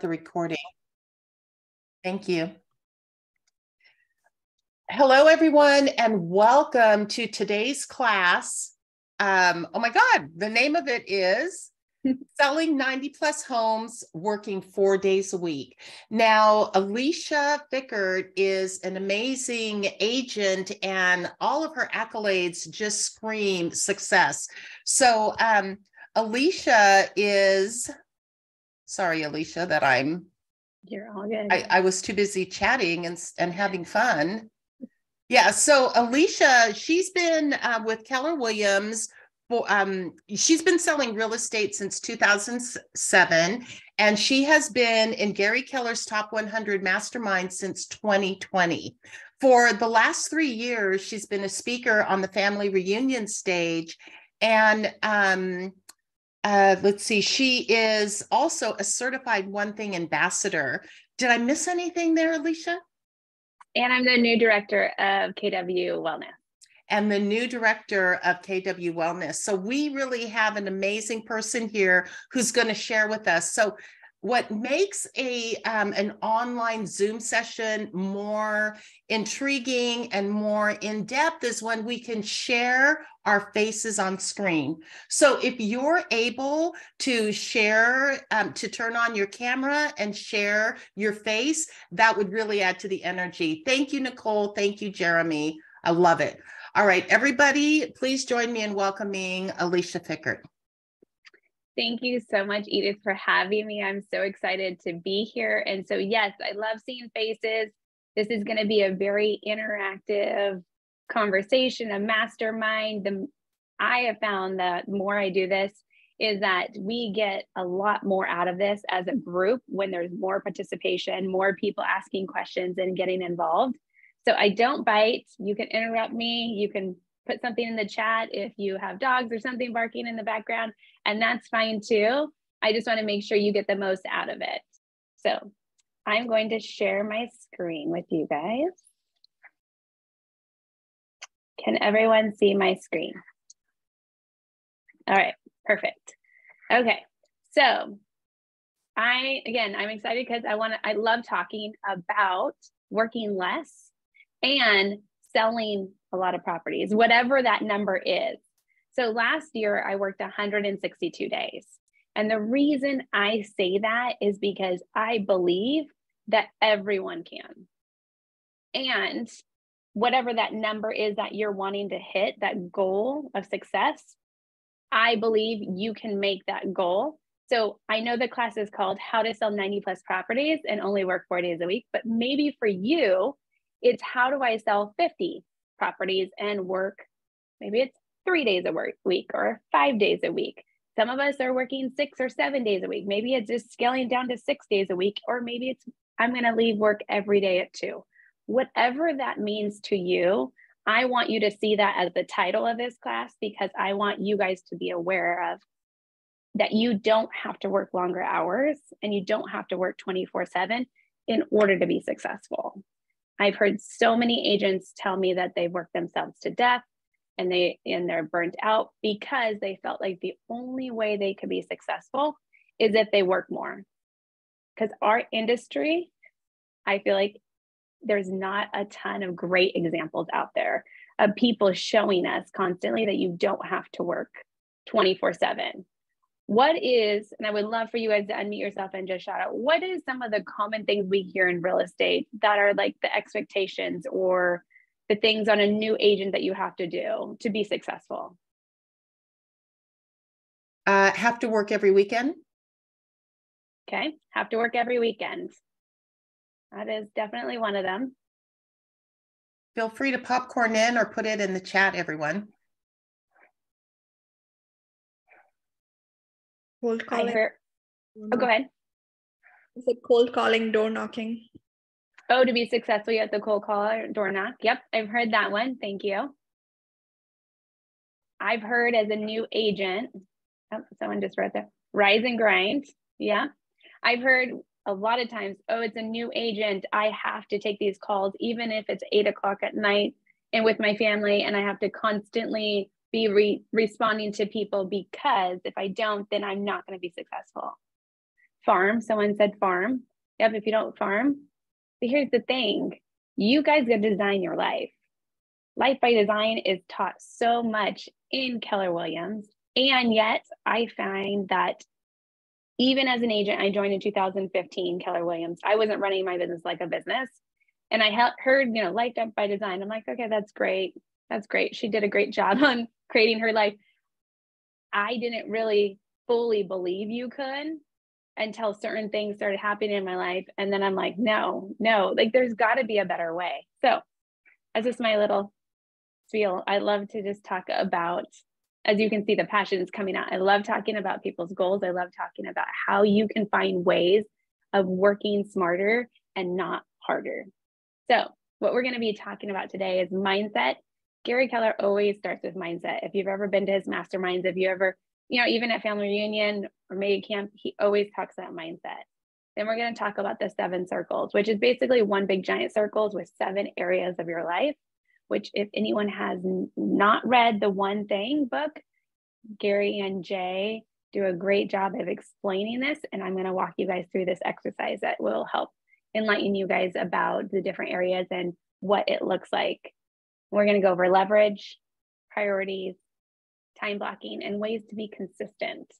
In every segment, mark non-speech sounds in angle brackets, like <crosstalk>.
the recording. Thank you. Hello, everyone, and welcome to today's class. Um, oh my God, the name of it is <laughs> Selling 90 Plus Homes, Working Four Days a Week. Now, Alicia Fickert is an amazing agent, and all of her accolades just scream success. So, um, Alicia is Sorry, Alicia, that I'm. You're all good. I, I was too busy chatting and, and having fun. Yeah. So Alicia, she's been uh, with Keller Williams. For, um, she's been selling real estate since 2007, and she has been in Gary Keller's top 100 mastermind since 2020. For the last three years, she's been a speaker on the family reunion stage, and um, uh, let's see, she is also a certified One Thing ambassador. Did I miss anything there, Alicia? And I'm the new director of KW Wellness. And the new director of KW Wellness. So we really have an amazing person here who's going to share with us. So what makes a um, an online zoom session more intriguing and more in depth is when we can share our faces on screen. So if you're able to share um, to turn on your camera and share your face that would really add to the energy. Thank you nicole. Thank you jeremy. I love it. All right everybody please join me in welcoming alicia fickert Thank you so much, Edith, for having me. I'm so excited to be here. And so, yes, I love seeing faces. This is going to be a very interactive conversation, a mastermind. The, I have found that the more I do this, is that we get a lot more out of this as a group when there's more participation, more people asking questions and getting involved. So I don't bite. You can interrupt me. You can put something in the chat if you have dogs or something barking in the background, and that's fine too. I just want to make sure you get the most out of it. So I'm going to share my screen with you guys. Can everyone see my screen? All right, perfect. Okay, so I, again, I'm excited because I want to, I love talking about working less and selling a lot of properties, whatever that number is. So last year I worked 162 days. And the reason I say that is because I believe that everyone can. And whatever that number is that you're wanting to hit, that goal of success, I believe you can make that goal. So I know the class is called How to Sell 90 Plus Properties and Only Work Four Days a Week, but maybe for you, it's how do I sell 50 properties and work maybe it's three days a work week or five days a week. Some of us are working six or seven days a week. Maybe it's just scaling down to six days a week or maybe it's i'm going to leave work every day at two. Whatever that means to you i want you to see that as the title of this class because i want you guys to be aware of that you don't have to work longer hours and you don't have to work 24 7 in order to be successful. I've heard so many agents tell me that they've worked themselves to death and they and they're burnt out because they felt like the only way they could be successful is if they work more. Because our industry, I feel like there's not a ton of great examples out there of people showing us constantly that you don't have to work 24 7 what is, and I would love for you guys to unmute yourself and just shout out, what is some of the common things we hear in real estate that are like the expectations or the things on a new agent that you have to do to be successful? Uh, have to work every weekend. Okay, have to work every weekend. That is definitely one of them. Feel free to popcorn in or put it in the chat, everyone. Cold calling. Heard... Oh, go ahead. Is it cold calling, door knocking? Oh, to be successful, you have to cold call or door knock. Yep, I've heard that one. Thank you. I've heard as a new agent, oh, someone just wrote that, rise and grind. Yeah. I've heard a lot of times, oh, it's a new agent. I have to take these calls, even if it's eight o'clock at night and with my family, and I have to constantly be re- responding to people because if I don't, then I'm not going to be successful. farm. Someone said farm. Yep, if you don't farm. But here's the thing you guys get to design your life. Life by design is taught so much in Keller Williams. And yet, I find that even as an agent, I joined in 2015, Keller Williams. I wasn't running my business like a business. And I heard, you know, life by design. I'm like, okay, that's great. That's great. She did a great job <laughs> on creating her life. I didn't really fully believe you could until certain things started happening in my life. And then I'm like, no, no, like there's got to be a better way. So, as just my little spiel, I love to just talk about, as you can see, the passion is coming out. I love talking about people's goals. I love talking about how you can find ways of working smarter and not harder. So, what we're going to be talking about today is mindset. Gary Keller always starts with mindset. If you've ever been to his masterminds, if you ever you know, even at family reunion or mega camp, he always talks about mindset. Then we're going to talk about the seven circles, which is basically one big giant circles with seven areas of your life. Which, if anyone has not read the One Thing book, Gary and Jay do a great job of explaining this. And I'm going to walk you guys through this exercise that will help enlighten you guys about the different areas and what it looks like. We're going to go over leverage, priorities, time blocking, and ways to be consistent.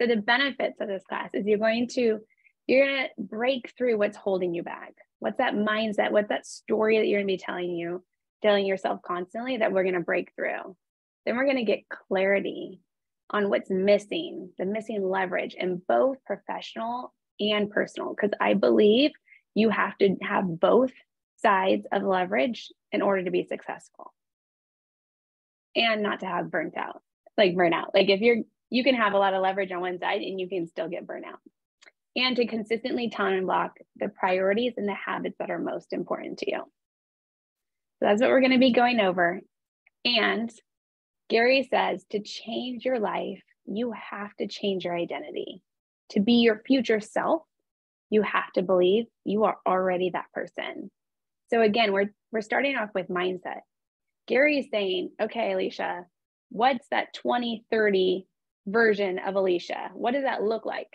So the benefits of this class is you're going to you're going to break through what's holding you back. What's that mindset? What's that story that you're going to be telling you, telling yourself constantly that we're going to break through? Then we're going to get clarity on what's missing, the missing leverage in both professional and personal. Because I believe you have to have both sides of leverage in order to be successful and not to have burnt out, like burnout. Like if you're, you can have a lot of leverage on one side and you can still get burnout. And to consistently time block the priorities and the habits that are most important to you. So that's what we're going to be going over. And Gary says to change your life, you have to change your identity. To be your future self, you have to believe you are already that person. So again, we're we're starting off with mindset. Gary is saying, okay, Alicia, what's that 2030 version of Alicia? What does that look like?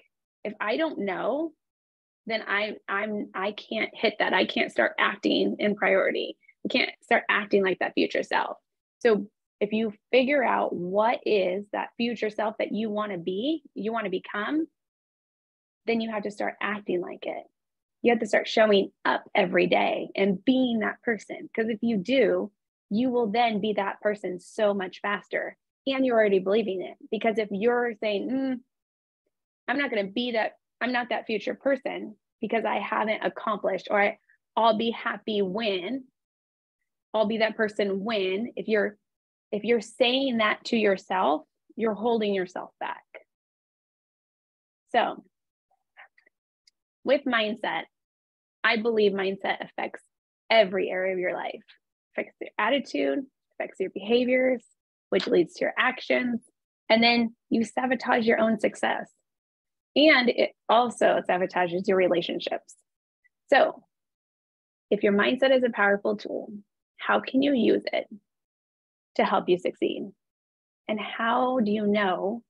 If I don't know, then I I'm I can't hit that. I can't start acting in priority. I can't start acting like that future self. So if you figure out what is that future self that you want to be, you want to become, then you have to start acting like it. You have to start showing up every day and being that person. Because if you do, you will then be that person so much faster. And you're already believing it. Because if you're saying, mm, I'm not going to be that, I'm not that future person because I haven't accomplished, or I, I'll be happy when, I'll be that person when, if you're, if you're saying that to yourself, you're holding yourself back. So, with mindset, I believe mindset affects every area of your life affects your attitude, affects your behaviors, which leads to your actions. And then you sabotage your own success. And it also sabotages your relationships. So, if your mindset is a powerful tool, how can you use it to help you succeed? And how do you know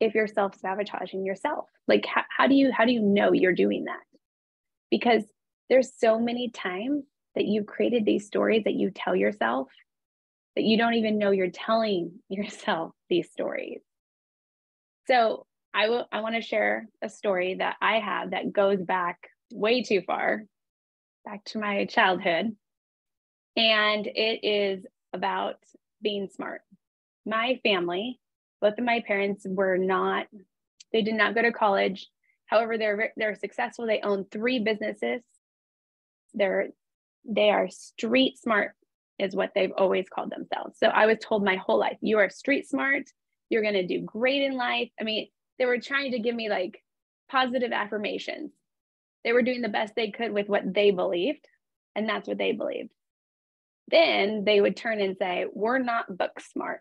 if you're self-sabotaging yourself? Like how, how do you how do you know you're doing that? Because there's so many times that you've created these stories that you tell yourself that you don't even know you're telling <laughs> yourself these stories. So I will I want to share a story that I have that goes back way too far, back to my childhood. And it is about being smart. My family, both of my parents were not, they did not go to college. However, they're they're successful. They own three businesses. They're they are street smart is what they've always called themselves. So I was told my whole life, you are street smart, you're going to do great in life. I mean, they were trying to give me like positive affirmations. They were doing the best they could with what they believed, and that's what they believed. Then they would turn and say, We're not book smart.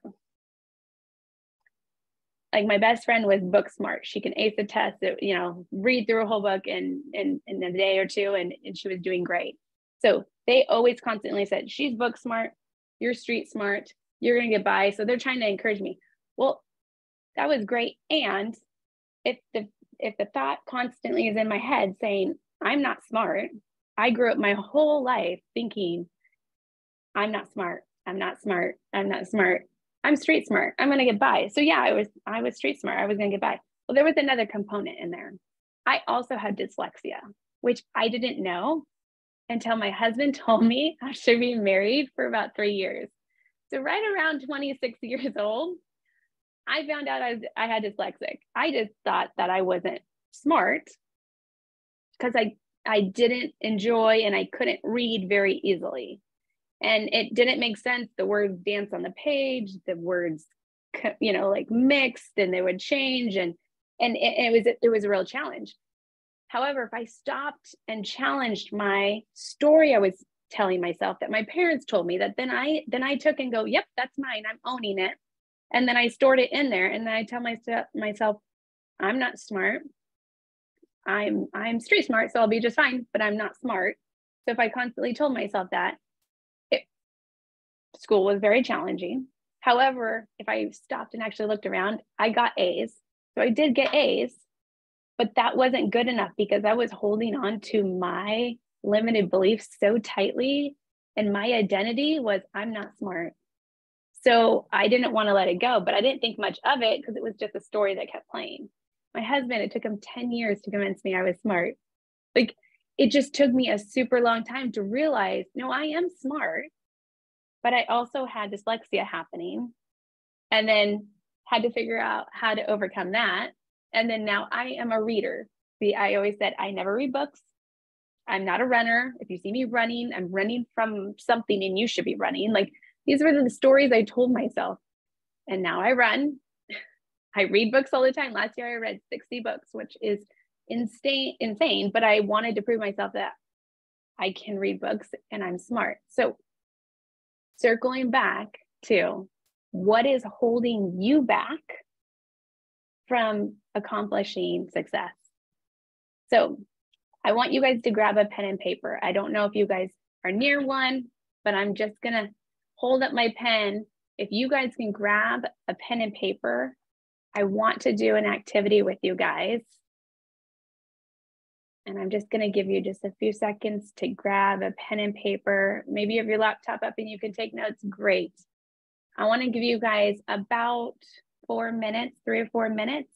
Like my best friend was book smart. She can ace a test, you know, read through a whole book in, in, in a day or two, and, and she was doing great. So they always constantly said, She's book smart, you're street smart, you're going to get by. So they're trying to encourage me. Well, that was great. And if the if the thought constantly is in my head saying, I'm not smart, I grew up my whole life thinking, I'm not smart, I'm not smart, I'm not smart. I'm street smart. I'm gonna get by. So yeah, I was I was street smart. I was gonna get by. Well, there was another component in there. I also had dyslexia, which I didn't know until my husband told me after being married for about three years. So right around 26 years old, I found out I, was, I had dyslexic. I just thought that I wasn't smart because I I didn't enjoy and I couldn't read very easily. And it didn't make sense. The words dance on the page, the words, you know, like mixed and they would change. And and it, it was it was a real challenge. However, if I stopped and challenged my story I was telling myself that my parents told me that then I then I took and go, yep, that's mine. I'm owning it. And then I stored it in there and then I tell myself myself, I'm not smart. I'm I'm street smart, so I'll be just fine, but I'm not smart. So if I constantly told myself that, it, school was very challenging. However, if I stopped and actually looked around, I got A's. So I did get A's, but that wasn't good enough because I was holding on to my limited beliefs so tightly. And my identity was I'm not smart. So I didn't want to let it go, but I didn't think much of it because it was just a story that kept playing. My husband, it took him 10 years to convince me I was smart. Like it just took me a super long time to realize no, I am smart, but I also had dyslexia happening and then had to figure out how to overcome that. And then now I am a reader. See, I always said I never read books. I'm not a runner. If you see me running, I'm running from something and you should be running. Like these were the stories I told myself. And now I run. <laughs> I read books all the time. Last year I read 60 books, which is insane, insane, but I wanted to prove myself that I can read books and I'm smart. So circling back to what is holding you back from accomplishing success? So I want you guys to grab a pen and paper. I don't know if you guys are near one, but I'm just going to hold up my pen. If you guys can grab a pen and paper, I want to do an activity with you guys. And I'm just going to give you just a few seconds to grab a pen and paper. Maybe you have your laptop up and you can take notes. Great. I want to give you guys about four minutes, three or four minutes.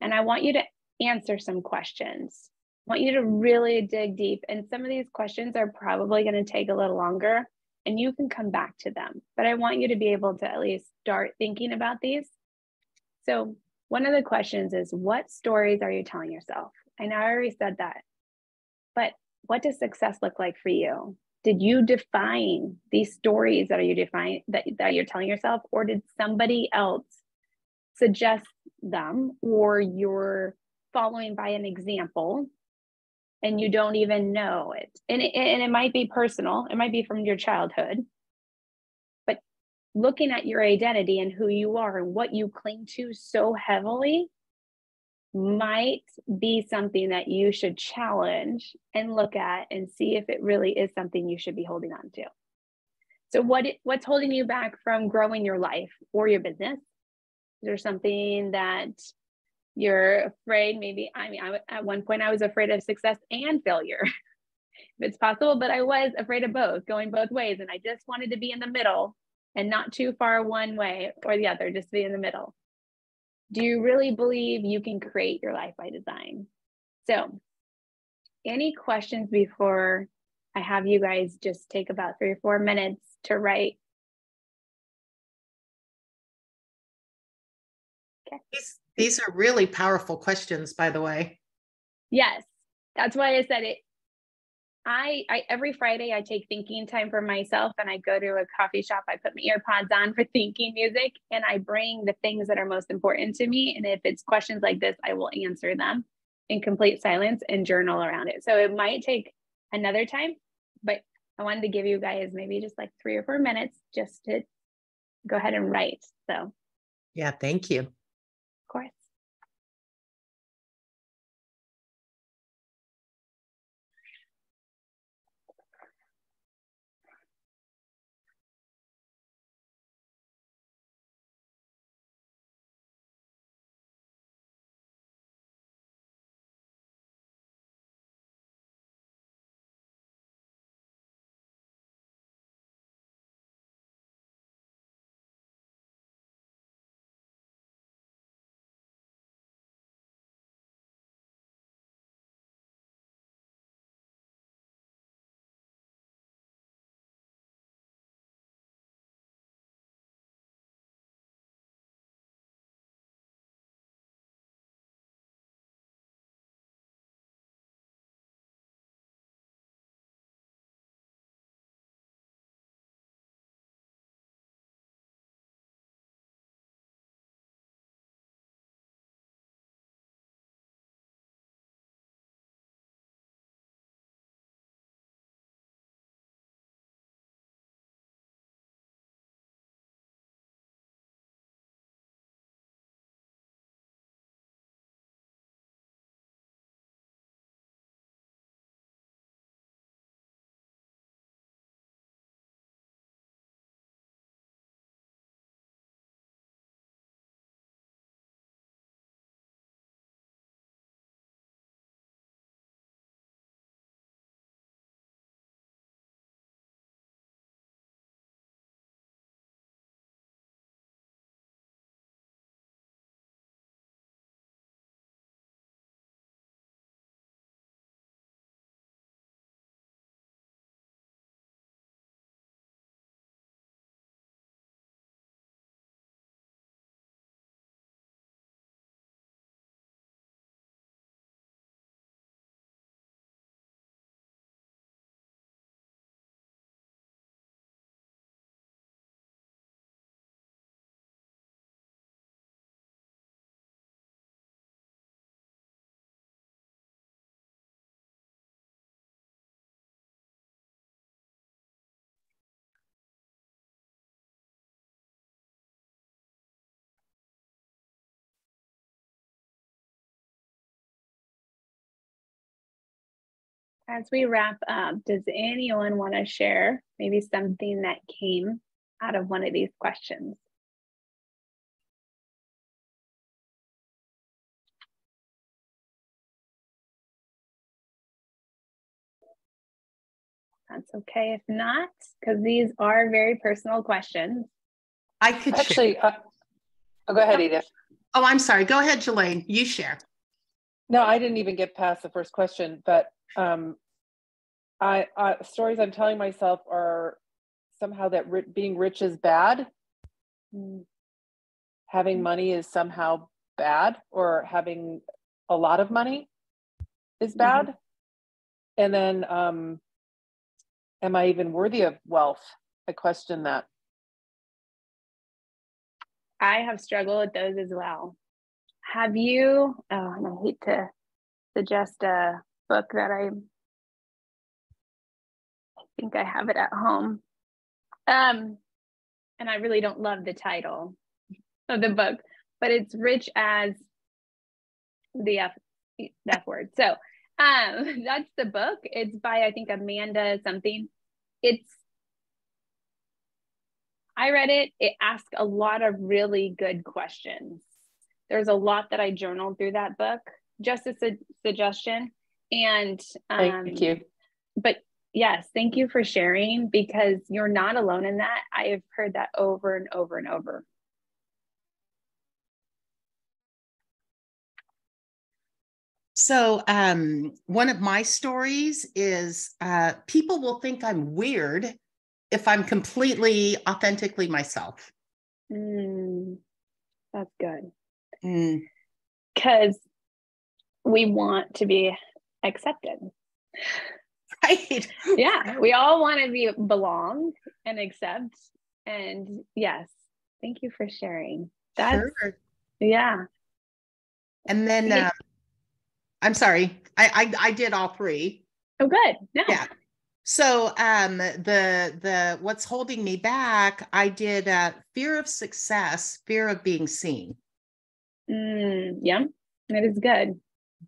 And I want you to answer some questions. I want you to really dig deep. And some of these questions are probably going to take a little longer and you can come back to them. But I want you to be able to at least start thinking about these. So, one of the questions is what stories are you telling yourself? I know I already said that, but what does success look like for you? Did you define these stories that are you define that, that you're telling yourself, or did somebody else suggest them, or you're following by an example and you don't even know it. And it, and it might be personal, it might be from your childhood. But looking at your identity and who you are and what you cling to so heavily might be something that you should challenge and look at and see if it really is something you should be holding on to. So what what's holding you back from growing your life or your business? Is there something that you're afraid maybe i mean I, at one point i was afraid of success and failure <laughs> if it's possible but i was afraid of both going both ways and i just wanted to be in the middle and not too far one way or the other just be in the middle. Do you really believe you can create your life by design? So any questions before i have you guys just take about three or four minutes to write okay these are really powerful questions, by the way. Yes, that's why I said it. I, I every Friday I take thinking time for myself and I go to a coffee shop. I put my earpods on for <laughs> thinking music and I bring the things that are most important to me. And if it's questions like this, I will answer them in complete silence and journal around it. So it might take another time, but I wanted to give you guys maybe just like three or four minutes just to go ahead and write. So yeah, thank you course. As we wrap up, does anyone want to share maybe something that came out of one of these questions? That's okay if not, because these are very personal questions. I could. Actually, uh, oh, go ahead, Edith. Oh, I'm sorry. Go ahead, Jelaine. You share. No, I didn't even get past the first question, but um, I, I stories I'm telling myself are somehow that ri- being rich is bad. Having money is somehow bad, or having a lot of money is bad. And then, um, am I even worthy of wealth? I question that. I have struggled with those as well. Have you? Oh, and I hate to suggest a book that I, I think I have it at home. Um, and I really don't love the title of the book, but it's rich as the F, F word. So um, <laughs> that's the book. It's by I think Amanda something. It's I read it. It asked a lot of really good questions. There's a lot that I journaled through that book. Just a su- suggestion. And um, Thank you. But yes, thank you for sharing because you're not alone in that. I have heard that over and over and over. So, um, one of my stories is uh, people will think I'm weird if I'm completely authentically myself. Mm, that's good Mm, because we want to be accepted. <laughs> right. yeah, <laughs> we all want to be belong and accept. And yes, thank you for sharing. That's Sure. yeah. And then uh, I'm sorry, I, I I did all three. Oh, good. No. Yeah. So um the the what's holding me back, I did uh fear of success, fear of being seen. Mm, yeah, that is good.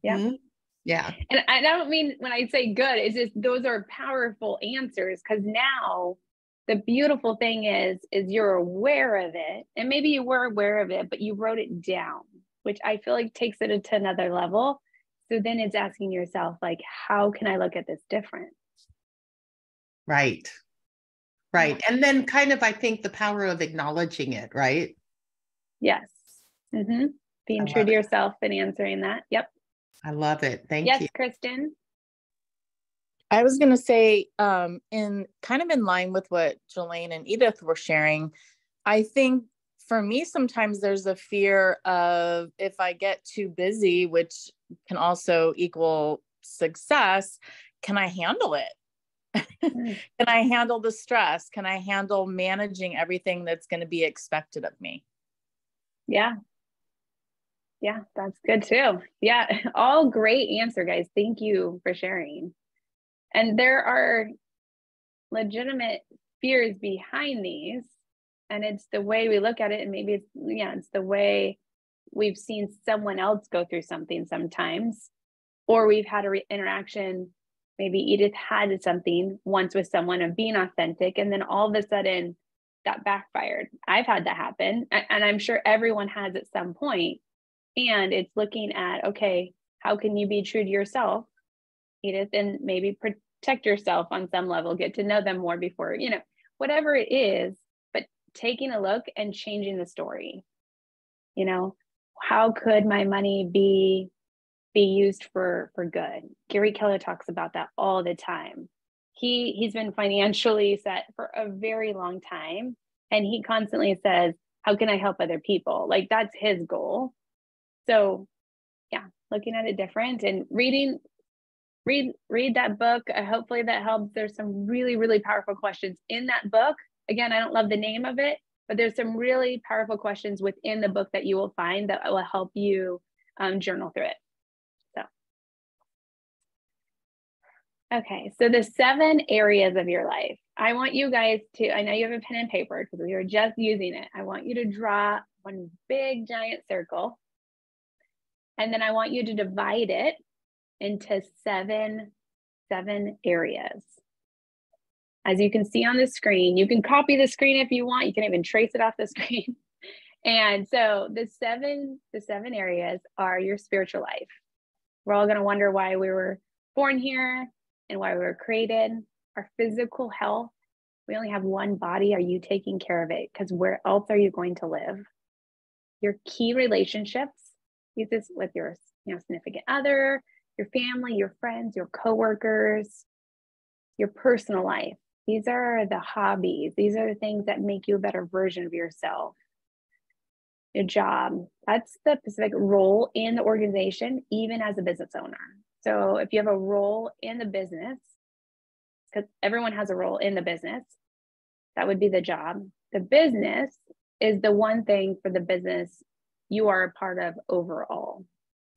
Yeah. Mhm. Yeah. And I don't mean when I say good, it's just those are powerful answers because now the beautiful thing is is you're aware of it and maybe you were aware of it but you wrote it down which i feel like takes it to another level so then it's asking yourself like how can i look at this different Right. Right. And then kind of I think the power of acknowledging it, right? yes hmm being true to it. yourself and answering that yep I love it. Thank yes you. Yes, Kristen I was going to say, um, in kind of in line with what Jelaine and Edith were sharing, I think for me, sometimes there's a fear of if I get too busy, which can also equal success, can I handle it? Mm. <laughs> can I handle the stress? Can I handle managing everything that's going to be expected of me? Yeah. Yeah, that's good too. Yeah, <laughs> all great answer, guys. Thank you for sharing. And there are legitimate fears behind these. And it's the way we look at it. And maybe it's, yeah, it's the way we've seen someone else go through something sometimes, or we've had a re- interaction. Maybe Edith had something once with someone of being authentic, and then all of a sudden that backfired. I've had that happen, and I'm sure everyone has at some point. And it's looking at, okay, how can you be true to yourself, Edith, and maybe protect yourself on some level, get to know them more before, you know, whatever it is, but taking a look and changing the story. You know, how could my money be be used for for good? Gary Keller talks about that all the time. He he's been financially set for a very long time and he constantly says, "How can I help other people?" Like that's his goal. So, yeah, looking at it different and reading read read that book. Uh, hopefully that helps. There's some really really powerful questions in that book. Again, I don't love the name of it, but there's some really powerful questions within the book that you will find that will help you um, journal through it. So, okay, so the seven areas of your life. I want you guys to. I know you have a pen and paper because we were just using it. I want you to draw one big giant circle, and then I want you to divide it into seven seven areas. As you can see on the screen, you can copy the screen if you want. You can even trace it off the <laughs> screen. and so the seven, the seven areas are your spiritual life. We're all going to wonder why we were born here and why we were created. Our physical health. We only have one body. Are you taking care of it? Because where else are you going to live? Your key relationships. Use this with your you know, significant other, your family, your friends, your coworkers, your personal life. These are the hobbies. These are the things that make you a better version of yourself. Your job. That's the specific role in the organization, even as a business owner. So if you have a role in the business, because everyone has a role in the business, that would be the job. The business is the one thing for the business you are a part of overall.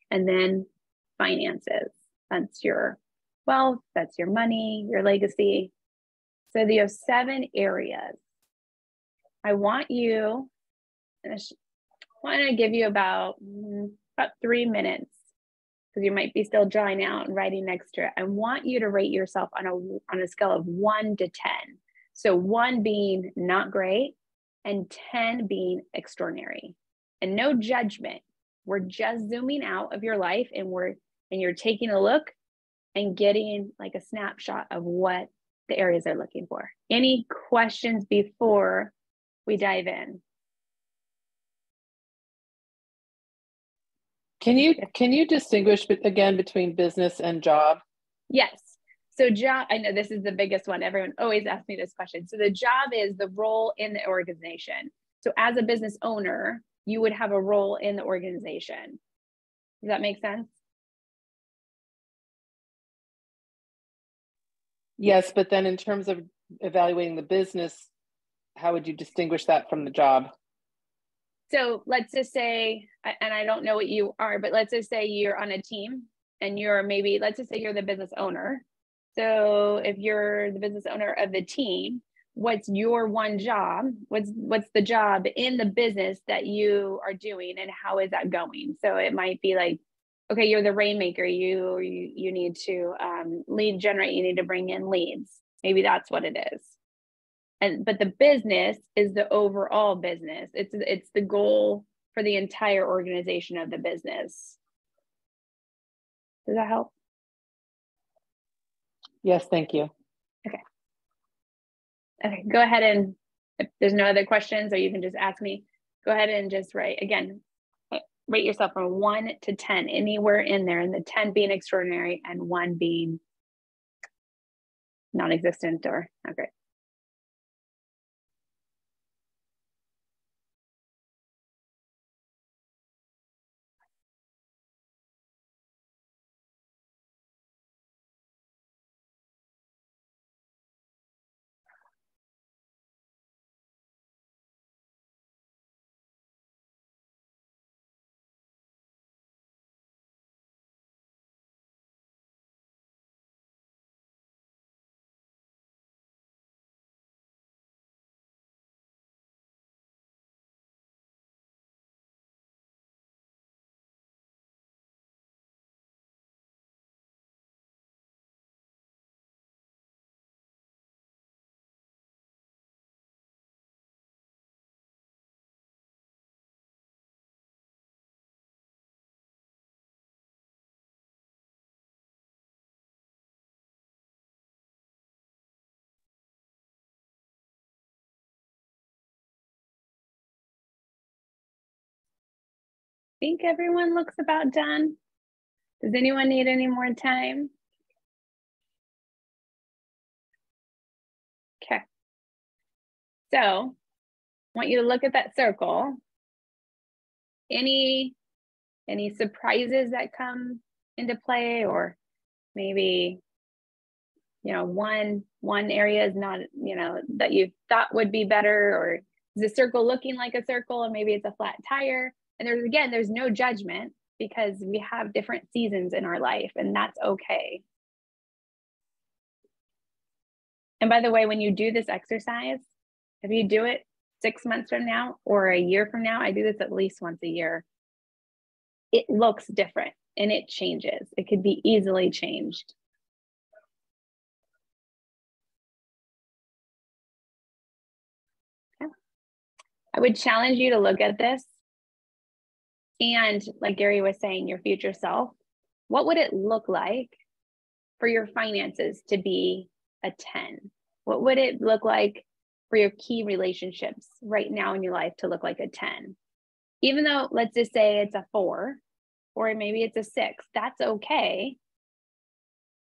And then finances. That's your wealth, that's your money, your legacy. So you have seven areas. I want you, and I want to give you about, mm, about three minutes because you might be still drawing out and writing next to it. I want you to rate yourself on a on a scale of one to 10. So one being not great and 10 being extraordinary. And no judgment. We're just zooming out of your life and we're and you're taking a look and getting like a snapshot of what the areas they're looking for. Any questions before we dive in? Can you can you distinguish again between business and job? Yes. So job, I know this is the biggest one. Everyone always asks me this question. So the job is the role in the organization. So as a business owner, you would have a role in the organization. Does that make sense? Yes, but then in terms of evaluating the business, how would you distinguish that from the job? So let's just say, and I don't know what you are, but let's just say you're on a team and you're maybe, let's just say you're the business owner. So if you're the business owner of the team, what's your one job? What's what's the job in the business that you are doing and how is that going? So it might be like okay you're the rainmaker. You you, you need to um, lead generate you need to bring in leads. Maybe that's what it is. And but the business is the overall business. It's it's the goal for the entire organization of the business. Does that help? Yes thank you. Okay Okay, go ahead and if there's no other questions or you can just ask me, go ahead and just write again, rate yourself from one to 10, anywhere in there, and the 10 being extraordinary and one being non-existent or not great. Think everyone looks about done. Does anyone need any more time? Okay. So I want you to look at that circle. Any any surprises that come into play or maybe you know one one area is not you know that you thought would be better or is the circle looking like a circle and maybe it's a flat tire and there's again, there's no judgment because we have different seasons in our life, and that's okay. And by the way, when you do this exercise, if you do it six months from now or a year from now, I do this at least once a year, it looks different and it changes. It could be easily changed. I would challenge you to look at this and, like Gary was saying, your future self. What would it look like for your finances to be a 10? What would it look like for your key relationships right now in your life to look like a 10? Even though, let's just say it's a four, or maybe it's a six, that's okay.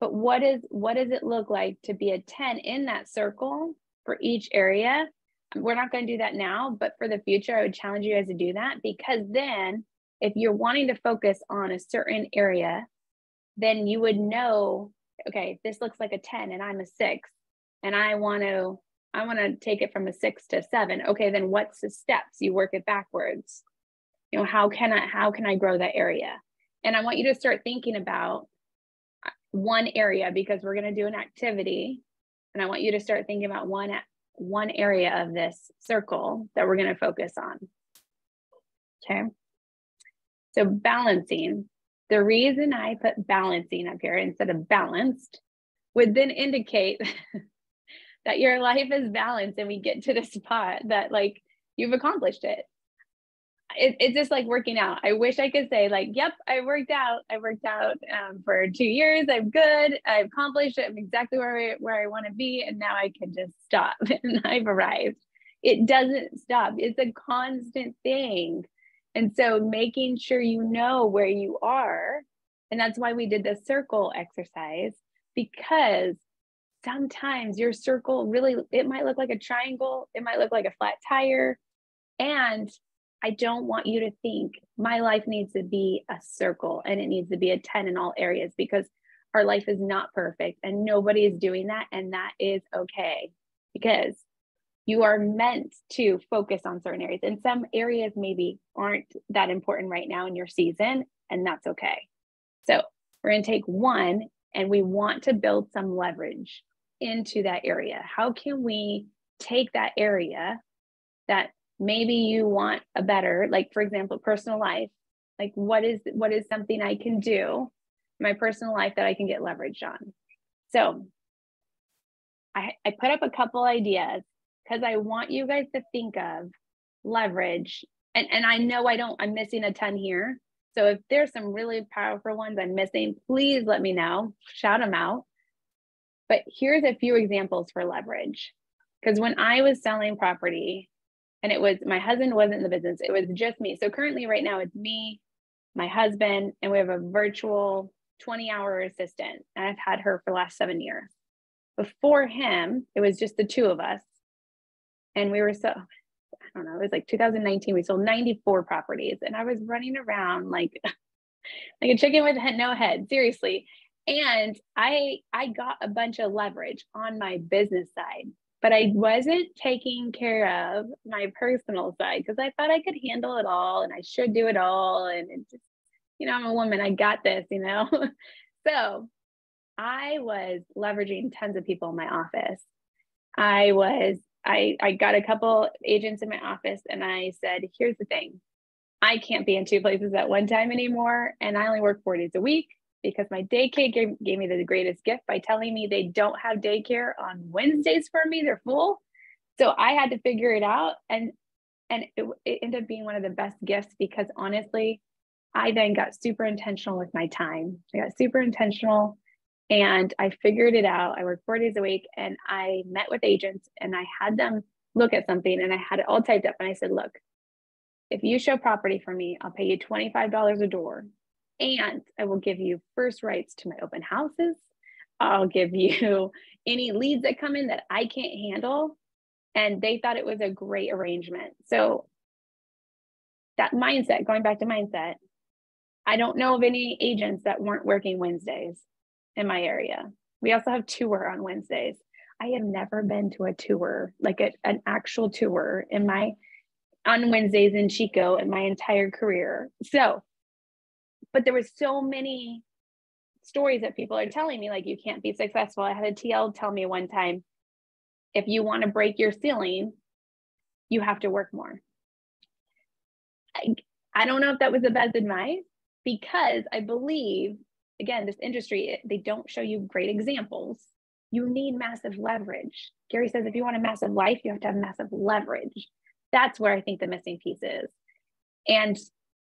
But what is what does it look like to be a 10 in that circle for each area? We're not going to do that now, but for the future, I would challenge you guys to do that because then if you're wanting to focus on a certain area, then you would know, okay, this looks like a 10 and I'm a six and I want to I want to take it from a 6 to 7. Okay, then what's the steps? You work it backwards. You know, how can I how can I grow that area? And I want you to start thinking about uh, one area because we're going to do an activity and I want you to start thinking about one one area of this circle that we're going to focus on. Okay. So balancing. The reason I put balancing up here instead of balanced would then indicate <laughs> that your life is balanced and we get to the spot that like you've accomplished it it, it's just like working out. I wish I could say like, yep, I worked out. I worked out um, for two years. I'm good. I've accomplished it. I'm exactly where I, where I want to be, and now I can just stop <laughs> and I've arrived. It doesn't stop. It's a constant thing, and so making sure you know where you are, and that's why we did the circle exercise because sometimes your circle really it might look like a triangle. It might look like a flat tire, and I don't want you to think my life needs to be a circle and it needs to be a 10 in all areas because our life is not perfect and nobody is doing that. And that is okay because you are meant to focus on certain areas. And some areas maybe aren't that important right now in your season, and that's okay. So we're going to take one and we want to build some leverage into that area. How can we take that area that maybe you want a better like for example personal life like what is what is something i can do my personal life that i can get leverage on so i i put up a couple ideas because i want you guys to think of leverage. And and i know i don't i'm missing a ton here. So if there's some really powerful ones i'm missing please let me know. Shout them out. But here's a few examples for leverage. Because when i was selling property and it was my husband wasn't in the business it was just me. So currently right now it's me my husband and we have a virtual 20 hour assistant. And i've had her for the last seven years. Before him it was just the two of us and we were so i don't know it was like 2019 we sold 94 properties and i was running around like <laughs> like a chicken with no head seriously and i i got a bunch of leverage on my business side but I wasn't taking care of my personal side because I thought I could handle it all and I should do it all. And it just, you know, I'm a woman, I got this, you know. <laughs> so I was leveraging tons of people in my office. I was, I, I got a couple agents in my office and I said, here's the thing. I can't be in two places at one time anymore. And I only work four days a week because my daycare gave, gave me the greatest gift by telling me they don't have daycare on Wednesdays for me. They're full. So I had to figure it out. And and it, it ended up being one of the best gifts because honestly, I then got super intentional with my time. I got super intentional and I figured it out. I worked four days a week and I met with agents and I had them look at something and I had it all typed up. And I said, look, if you show property for me, I'll pay you $25 a door and I will give you first rights to my open houses. I'll give you <laughs> any leads that come in that I can't handle. And they thought it was a great arrangement. So, that mindset, going back to mindset, I don't know of any agents that weren't working Wednesdays in my area. We also have tour on Wednesdays. I have never been to a tour, like a, an actual tour in my on Wednesdays in Chico in my entire career. So but there was so many stories that people are telling me like you can't be successful i had a tl tell me one time if you want to break your ceiling you have to work more I, I don't know if that was the best advice because i believe again this industry they don't show you great examples you need massive leverage gary says if you want a massive life you have to have massive leverage That's where I think the missing piece is. And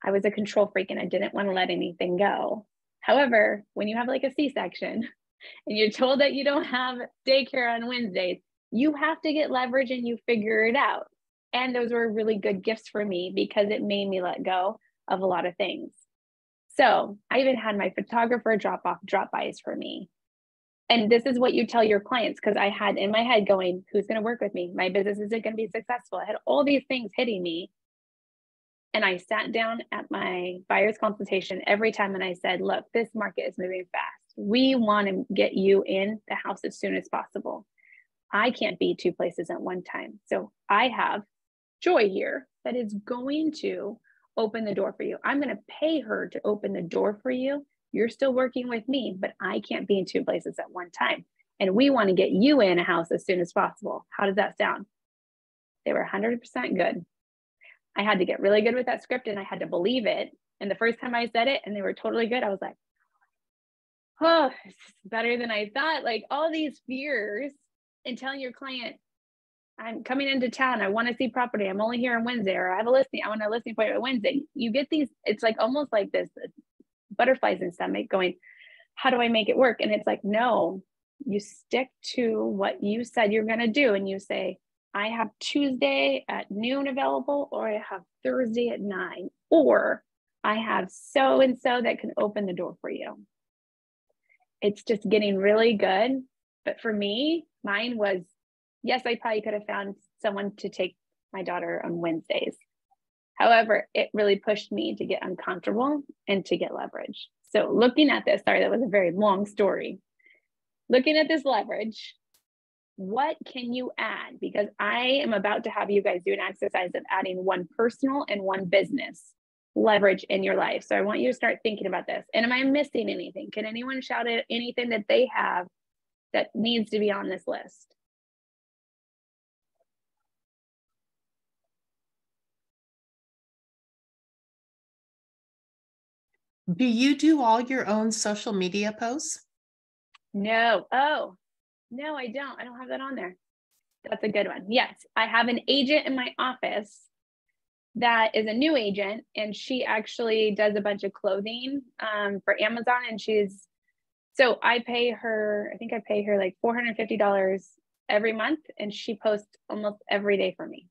I was a control freak and I didn't want to let anything go. However, when you have like a C section <laughs> and you're told that you don't have daycare on Wednesdays, you have to get leverage and you figure it out. And those were really good gifts for me because it made me let go of a lot of things. So I even had my photographer drop off drop bys for me. And this is what you tell your clients because I had in my head going, who's going to work with me? My business isn't going to be successful. I had all these things hitting me. And I sat down at my buyer's consultation every time and I said, look, this market is moving fast. We want to get you in the house as soon as possible. I can't be two places at one time. So I have joy here that is going to open the door for you. I'm going to pay her to open the door for you. You're still working with me, but I can't be in two places at one time. And we want to get you in a house as soon as possible. How does that sound? They were 100% good. I had to get really good with that script and I had to believe it. And the first time I said it and they were totally good, I was like, oh, this is better than I thought. Like all these fears and telling your client, I'm coming into town. I want to see property. I'm only here on Wednesday, or I have a listing. I want a listing appointment Wednesday. You get these. It's like almost like this uh, butterflies in stomach going, how do I make it work? And it's like, no, you stick to what you said you're going to do, and you say, I have Tuesday at noon available, or I have Thursday at nine, or I have so and so that can open the door for you. It's just getting really good. But for me, mine was yes, I probably could have found someone to take my daughter on Wednesdays. However, it really pushed me to get uncomfortable and to get leverage. So, looking at this, sorry, that was a very long story. Looking at this leverage, what can you add? Because I am about to have you guys do an exercise of adding one personal and one business leverage in your life. So, I want you to start thinking about this. And am I missing anything? Can anyone shout at anything that they have that needs to be on this list? Do you do all your own social media posts? No. Oh, no, I don't. I don't have that on there. That's a good one. Yes, I have an agent in my office that is a new agent, and she actually does a bunch of clothing um, for Amazon. And she's so I pay her, I think I pay her like $450 every month, and she posts almost every day for me.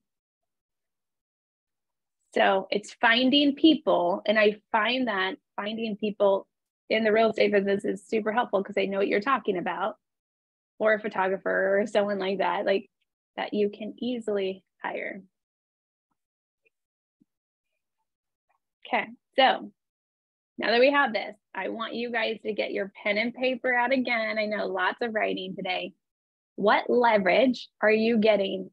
So it's finding people, and I find that finding people in the real estate business is super helpful because they know what you're talking about, or a photographer or someone like that, like that you can easily hire. Okay, so now that we have this, I want you guys to get your pen and paper out again. I know lots of writing today. What leverage are you getting?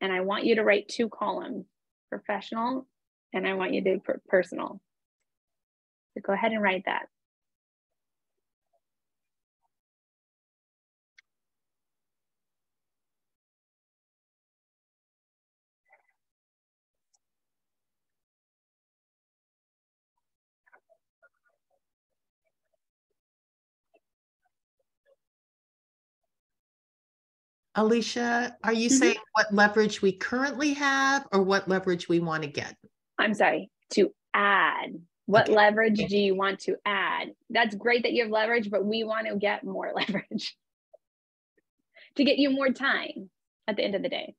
And I want you to write two columns professional and I want you to do personal. So go ahead and write that. Alicia, are you mm -hmm. saying what leverage we currently have or what leverage we want to get? I'm sorry, to add. What okay. leverage do you want to add? That's great that you have leverage, but we want to get more <laughs> leverage to get you more time at the end of the day.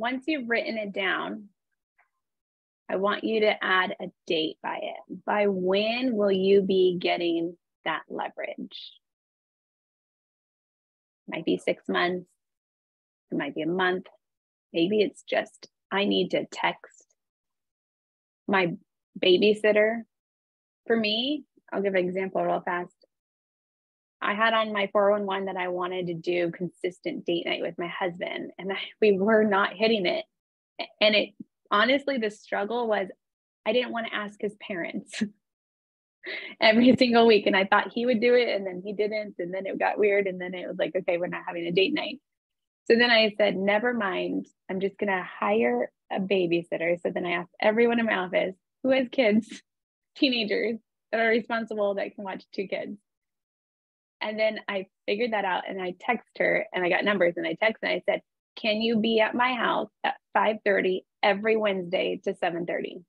Once you've written it down, I want you to add a date by it. By when will you be getting that leverage? Might be six months, it might be a month. Maybe it's just I need to text my babysitter. For me, I'll give an example real fast. I had on my 411 that I wanted to do consistent date night with my husband, and I, we were not hitting it. And it honestly, the struggle was I didn't want to ask his parents <laughs> every single week. And I thought he would do it, and then he didn't. And then it got weird. And then it was like, okay, we're not having a date night. So then I said, never mind. I'm just going to hire a babysitter. So then I asked everyone in my office who has kids, <laughs> teenagers that are responsible that can watch two kids. And then I figured that out and I text her and I got numbers and I text and I said, can you be at my house at 5:30 every Wednesday to 7:30?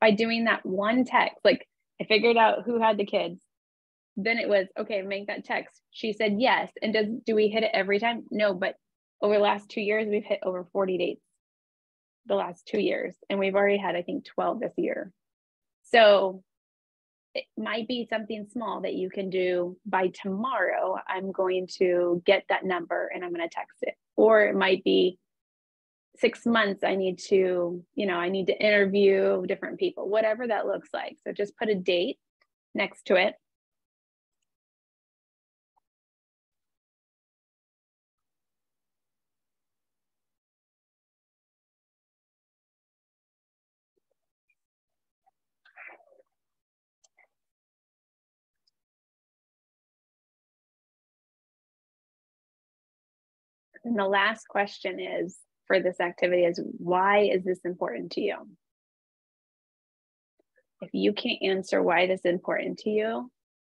By doing that one text, like I figured out who had the kids. Then it was okay, make that text. She said yes. And does do we hit it every time? No, but over the last two years, we've hit over 40 dates the last two years. And we've already had, I think, 12 this year. So it might be something small that you can do by tomorrow. I'm going to get that number and I'm going to text it. Or it might be six months i need to you know i need to interview different people whatever that looks like so just put a date next to it And the last question is for this activity is why is this important to you? If you can't answer why this is important to you,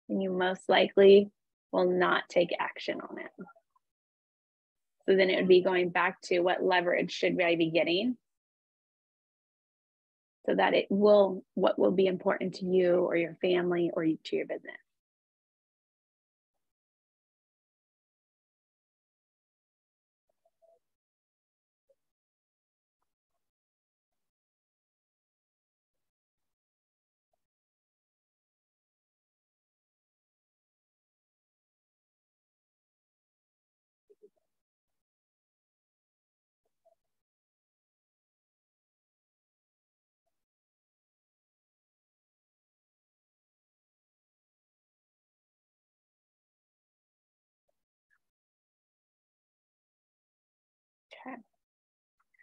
then you most likely will not take action on it. So then it would be going back to what leverage should I be getting so that it will, what will be important to you or your family or to your business.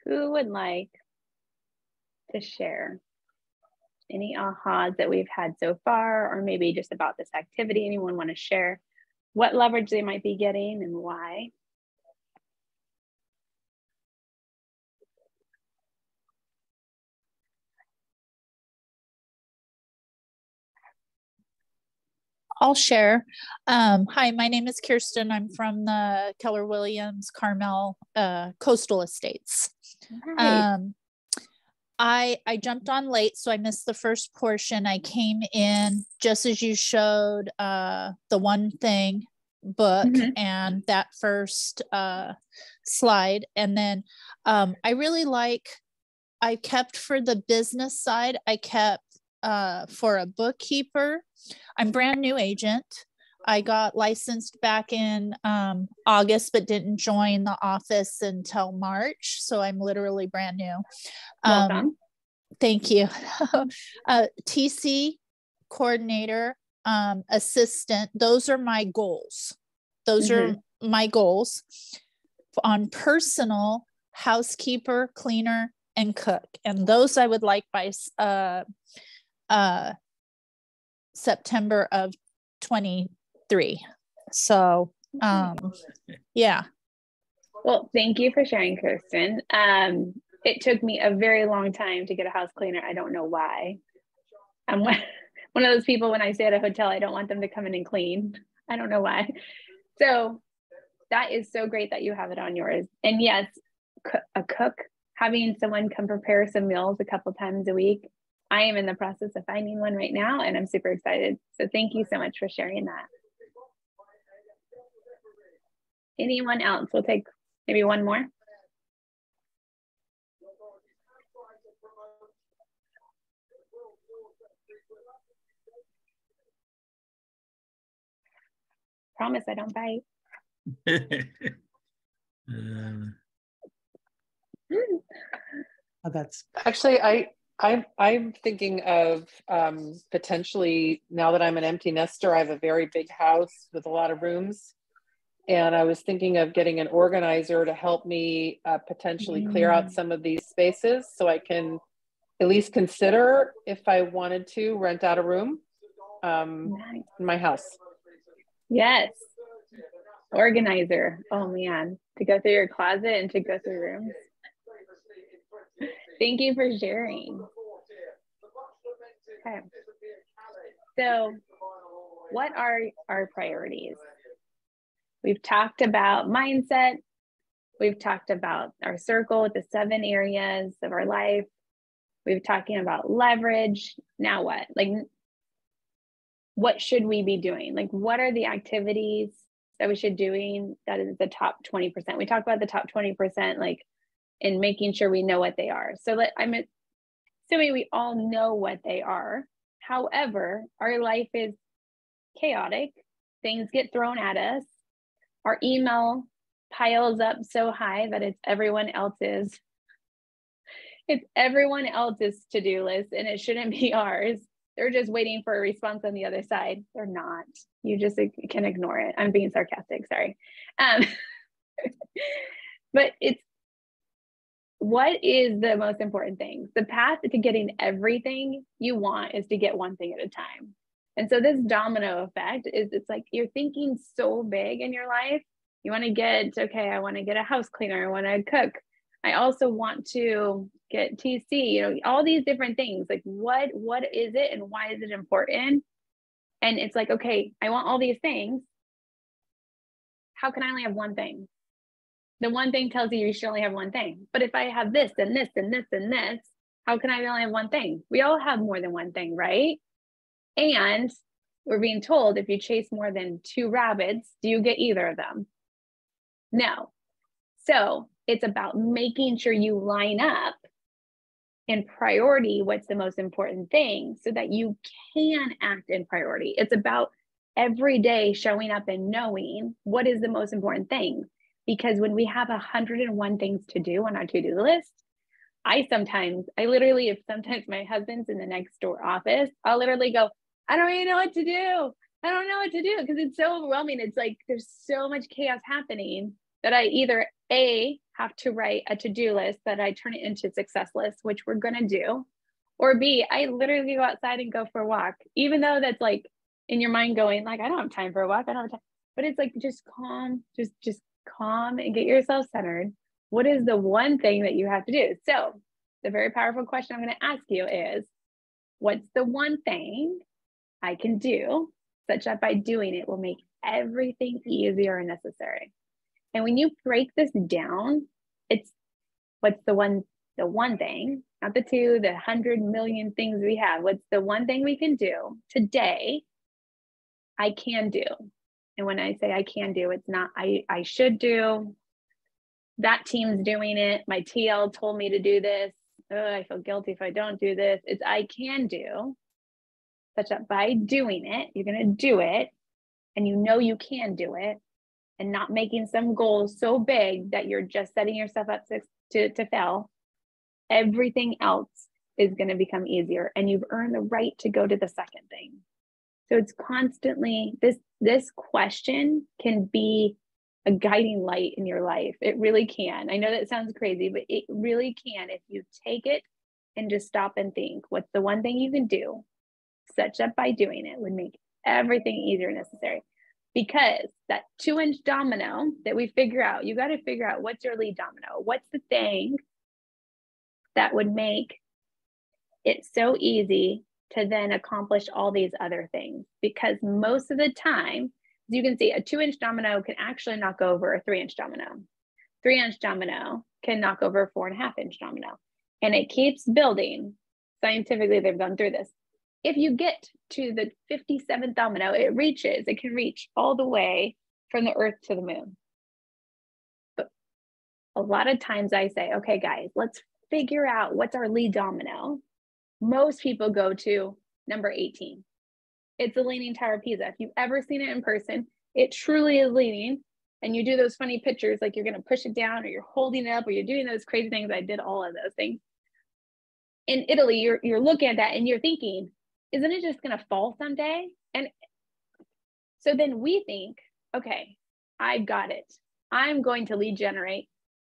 Who would like to share any ahas that we've had so far, or maybe just about this activity? Anyone want to share what leverage they might be getting and why? I'll share. Um, hi, my name is Kirsten. I'm from the Keller Williams Carmel uh, Coastal Estates. Um, I I jumped on late, so I missed the first portion. I came in just as you showed uh, the one thing book Mhm. and that first uh, slide, and then um, I really like. I kept for the business side. I kept uh, for a bookkeeper. I'm brand new agent. I got licensed back in um, August, but didn't join the office until March. So I'm literally brand new. Um. Thank you. <laughs> uh, TC coordinator, um, assistant, those are my goals. Those are my goals. On personal, housekeeper, cleaner, and cook. And those I would like by uh, uh, September of 23. So, um, yeah. Well, thank you for sharing, Kirsten. Um, it took me a very long time to get a house cleaner. I don't know why. I'm <laughs> one of those people when I stay at a hotel, I don't want them to come in and clean. I don't know why. So that is so great that you have it on yours. And yes, a cook, having someone come prepare some meals a couple times a week. I am in the process of finding one right now and I'm super excited. So thank you so much for sharing that. Anyone else? We'll take maybe one more. Promise I don't bite. <laughs> Um, <laughs> Oh, that's Actually, I I'm I'm thinking of um, potentially now that I'm an empty nester, I have a very big house with a lot of rooms, and I was thinking of getting an organizer to help me uh, potentially clear out Mm. some of these spaces so I can at least consider if I wanted to rent out a room um, Nice. in my house. Yes. Organizer. Oh man, to go through your closet and to go through rooms. Thank you for sharing. Okay. So, what are our priorities? We've talked about mindset. We've talked about our circle with the seven areas of our life. We've talking about leverage. Now what? Like what should we be doing? Like what are the activities that we should doing that is the top 20%? We talked about the top 20% like in making sure we know what they are. So let I'm assuming we all know what they are. However, our life is chaotic. Things get thrown at us. Our email piles up so high that it's everyone else's it's everyone else's to-do list and it shouldn't be <laughs> ours. They're just waiting for a response on the other side. They're not. You just can ignore it. I'm being sarcastic sorry. Um, <laughs> but it's what is the most important thing? The path to getting everything you want is to get one thing at a time and so this domino effect is it's like you're thinking so big in your life. You want to get okay i want to get a house cleaner i want to cook. I also want to get tc you know all these different things. Like what what is it and why is it important? And it's like okay i want all these things. How can i only have one thing? The one thing tells you you should only have one thing. But if i have this and this and this and this how can i only have one thing? We all have more than one thing right and we're being told if you chase more than two rabbits do you get either of them no. So it's about making sure you line up in priority what's the most important thing so that you can act in priority. It's about every day showing up and knowing what is the most important thing. Because when we have 101 things to do on our to do list, I sometimes, I literally, if sometimes my husband's in the next door office, I'll literally go, I don't even know what to do. I don't know what to do because it's so overwhelming. It's like there's so much chaos happening that I either A, have to write a to do list that I turn it into success list, which we're going to do, or B, I literally go outside and go for a walk, even though that's like in your mind going, like, I don't have time for a walk. I don't have time. But it's like just calm, just, just calm and get yourself centered. What is the one thing that you have to do? So, the very powerful question I'm going to ask you is what's the one thing I can do such that by doing it will make everything easier and necessary. And when you break this down, it's what's the one the one thing, not the two, the hundred million things we have. What's the one thing we can do today? I can do. And when I say I can do, it's not I I should do. That team's doing it. My TL told me to do this. Oh, I feel guilty if I don't do this. It's I can do such that by doing it, you're going to do it and you know you can do it and not making some goals so big that you're just setting yourself up to, to, fail. Everything else is going to become easier and you've earned the right to go to the second thing. So it's constantly this this question can be a guiding light in your life. It really can. I know that sounds crazy, but it really can if you take it and just stop and think what's the one thing you can do such that by doing it would make everything easier necessary. Because that two inch domino that we figure out, you got to figure out what's your lead domino. What's the thing that would make it so easy to then accomplish all these other things? Because most of the time, as you can see, a two inch domino can actually knock over a three inch domino. Three inch domino can knock over a four and a half inch domino. And it keeps building. Scientifically, they've gone through this if you get to the 57th domino, it reaches, it can reach all the way from the earth to the moon. But a lot of times I say, okay, guys, let's figure out what's our lead domino. Most people go to number 18. It's the Leaning Tower of Pisa. If you've ever seen it in person, it truly is leaning. And you do those funny pictures like you're going to push it down or you're holding it up or you're doing those crazy things. I did all of those things. in Italy, you're you're looking at that and you're thinking, isn't it just gonna fall someday? And so then we think, okay, I got it. I'm going to lead generate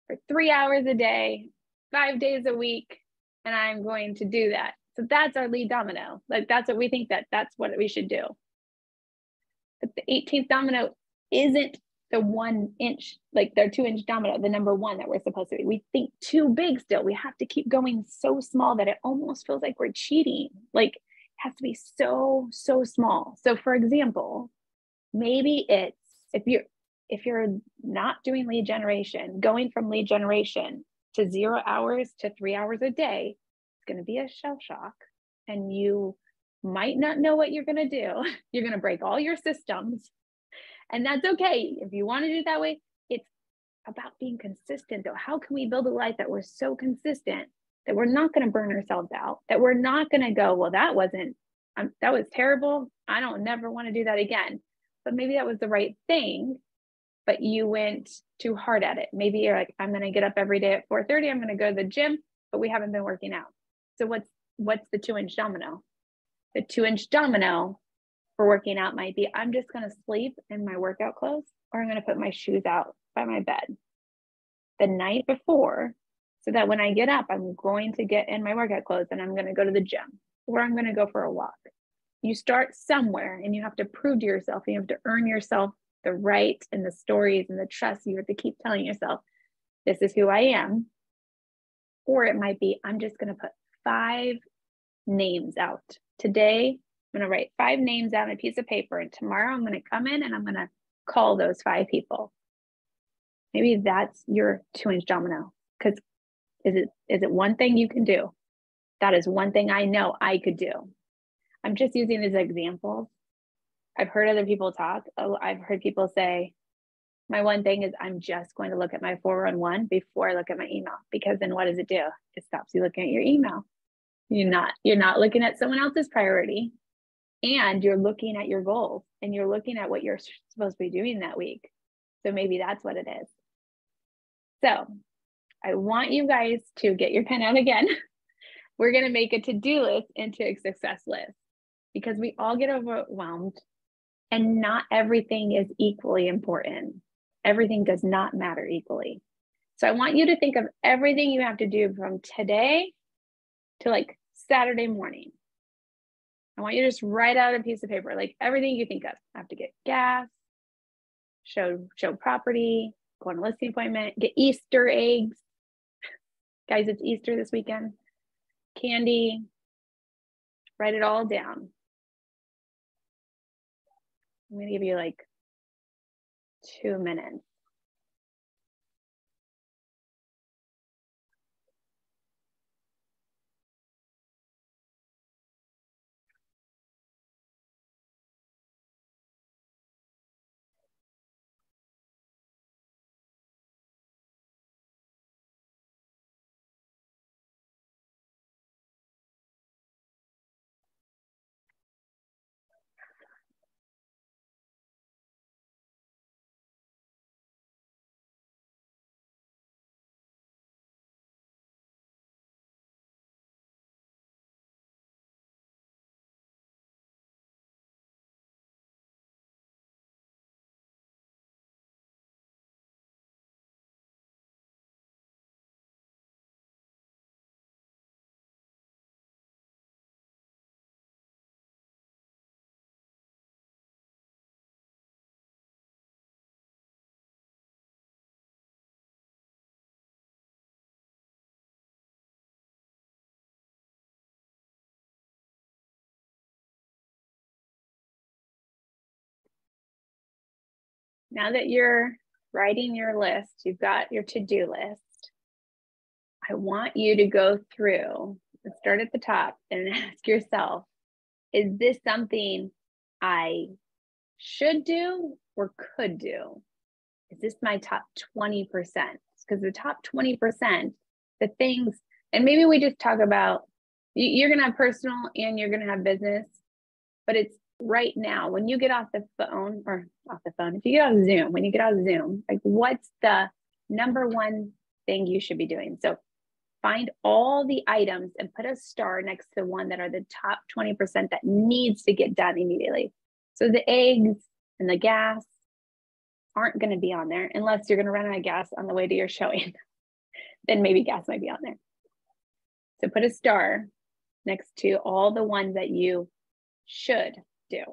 for three hours a day, five days a week, and I'm going to do that. So that's our lead domino. Like that's what we think that that's what we should do. But the 18th domino isn't the one inch, like their two inch domino, the number one that we're supposed to be. We think too big still. We have to keep going so small that it almost feels like we're cheating. Like has to be so, so small. So for example, maybe it's if you're if you're not doing lead generation, going from lead generation to zero hours to three hours a day, it's going to be a shell shock. And you might not know what you're going to do. <laughs> You're going to break all your systems. And that's okay. If you want to do it that way, it's about being consistent, though. How can we build a life that we're so consistent that we're not going to burn ourselves out, that we're not going to go, well, that wasn't, um, that was terrible. I don't never want to do that again. But maybe that was the right thing but you went too hard at it. Maybe you're like, I'm going to get up every day at 4:30. I'm going to go to the gym, but we haven't been working out. So what's what's the two inch domino? The two inch domino for working out might be I'm just going to sleep in my workout clothes, or I'm going to put my shoes out by my bed the night before, so that when I get up, I'm going to get in my workout clothes and I'm going to go to the gym, or I'm going to go for a walk. You start somewhere, and you have to prove to yourself. You have to earn yourself the right and the stories and the trust you have to keep telling yourself this is who i am or it might be i'm just going to put five names out today i'm going to write five names out on a piece of paper and tomorrow i'm going to come in and i'm going to call those five people maybe that's your two inch domino because is it is it one thing you can do that is one thing i know i could do i'm just using these examples I've heard other people talk. I've heard people say, my one thing is I'm just going to look at my 411 before I look at my email because then what does it do? It stops you looking at your email. You're not you're not looking at someone else's priority and you're looking at your goals and you're looking at what you're supposed to be doing that week. So maybe that's what it is. So, I want you guys to get your pen out again. <laughs> We're going to make a to-do list into a success list because we all get overwhelmed and not everything is equally important. Everything does not matter equally. So I want you to think of everything you have to do from today to like Saturday morning. I want you to just write out a piece of paper, like everything you think of. I have to get gas, show show property, go on a listing appointment, get Easter eggs. Guys, it's Easter this weekend. Candy. Write it all down. I'm going to give you like two minutes. Now that you're writing your list, you've got your to do list. I want you to go through start at the top and <laughs> ask yourself is this something I should do or could do? Is this my top 20%? Because the top 20%, the things, and maybe we just talk about you're going to have personal and you're going to have business, but it's right now when you get off the phone or off the phone if you get off zoom when you get off zoom like what's the number one thing you should be doing so find all the items and put a star next to the one that are the top 20% that needs to get done immediately. So the eggs and the gas aren't going to be on there unless you're going to run out of gas on the way to your showing. <laughs> then maybe gas might be on there. So put a star next to all the ones that you should do.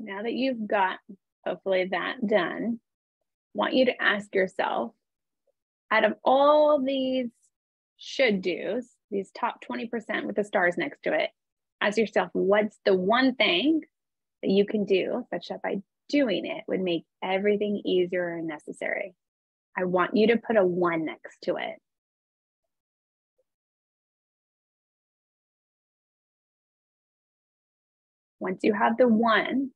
now that you've got hopefully that done, want you to ask yourself out of all these should do's, these top 20% with the stars next to it, ask yourself what's the one thing that you can do such that by doing it would make everything easier and necessary. I want you to put a one next to it. Once you have the one,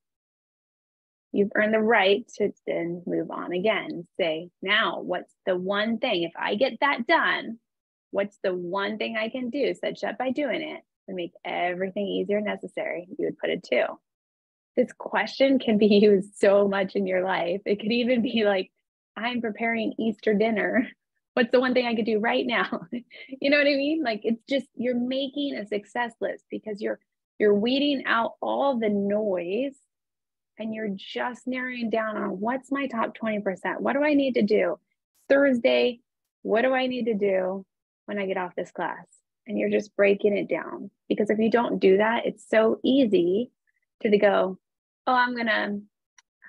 you've earned the right to then move on again. Say, now what's the one thing? If I get that done, what's the one thing I can do such that by doing it to make everything easier necessary, you would put it two. This question can be <laughs> used so much in your life. It could even be like, I'm preparing Easter dinner. What's the one thing I could do right now? <laughs> you know what I mean? Like it's just you're making a success list because you're you're weeding out all the noise and you're just narrowing down on what's my top 20%? What do I need to do? Thursday, what do I need to do when I get off this class? And you're just breaking it down. Because if you don't do that, it's so easy to go, oh, I'm gonna,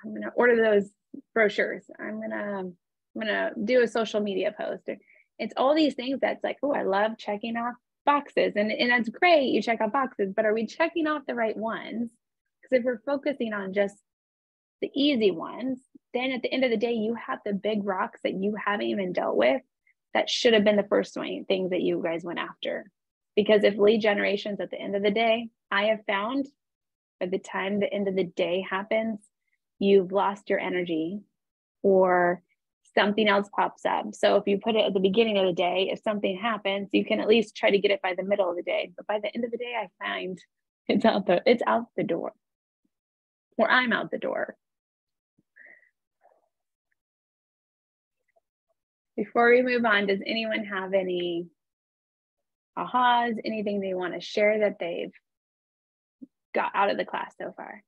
I'm gonna order those brochures. I'm gonna, I'm gonna do a social media post. It's all these things that's like, oh, I love checking off boxes. And, and that's great, you check off boxes, but are we checking off the right ones? Because if we're focusing on just the easy ones, then at the end of the day, you have the big rocks that you haven't even dealt with that should have been the first things that you guys went after. Because if lead generations at the end of the day, I have found by the time the end of the day happens, you've lost your energy or something else pops up. So if you put it at the beginning of the day, if something happens, you can at least try to get it by the middle of the day. But by the end of the day, I find it's out the it's out the door or I'm out the door. Before we move on, does anyone have any ahas, anything they want to share that they've got out of the class so far?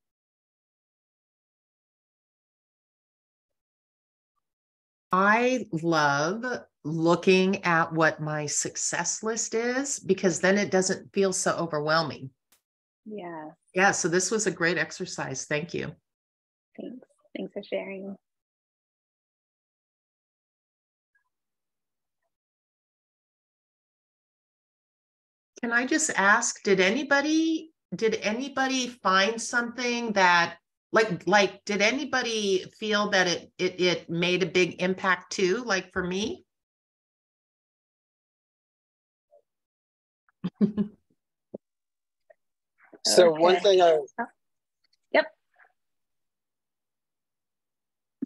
I love looking at what my success list is because then it doesn't feel so overwhelming. Yeah. Yeah. So this was a great exercise. Thank you. Thanks. Thanks for sharing. Can I just ask, did anybody did anybody find something that like like did anybody feel that it it it made a big impact too like for me? <laughs> So one thing I Yep.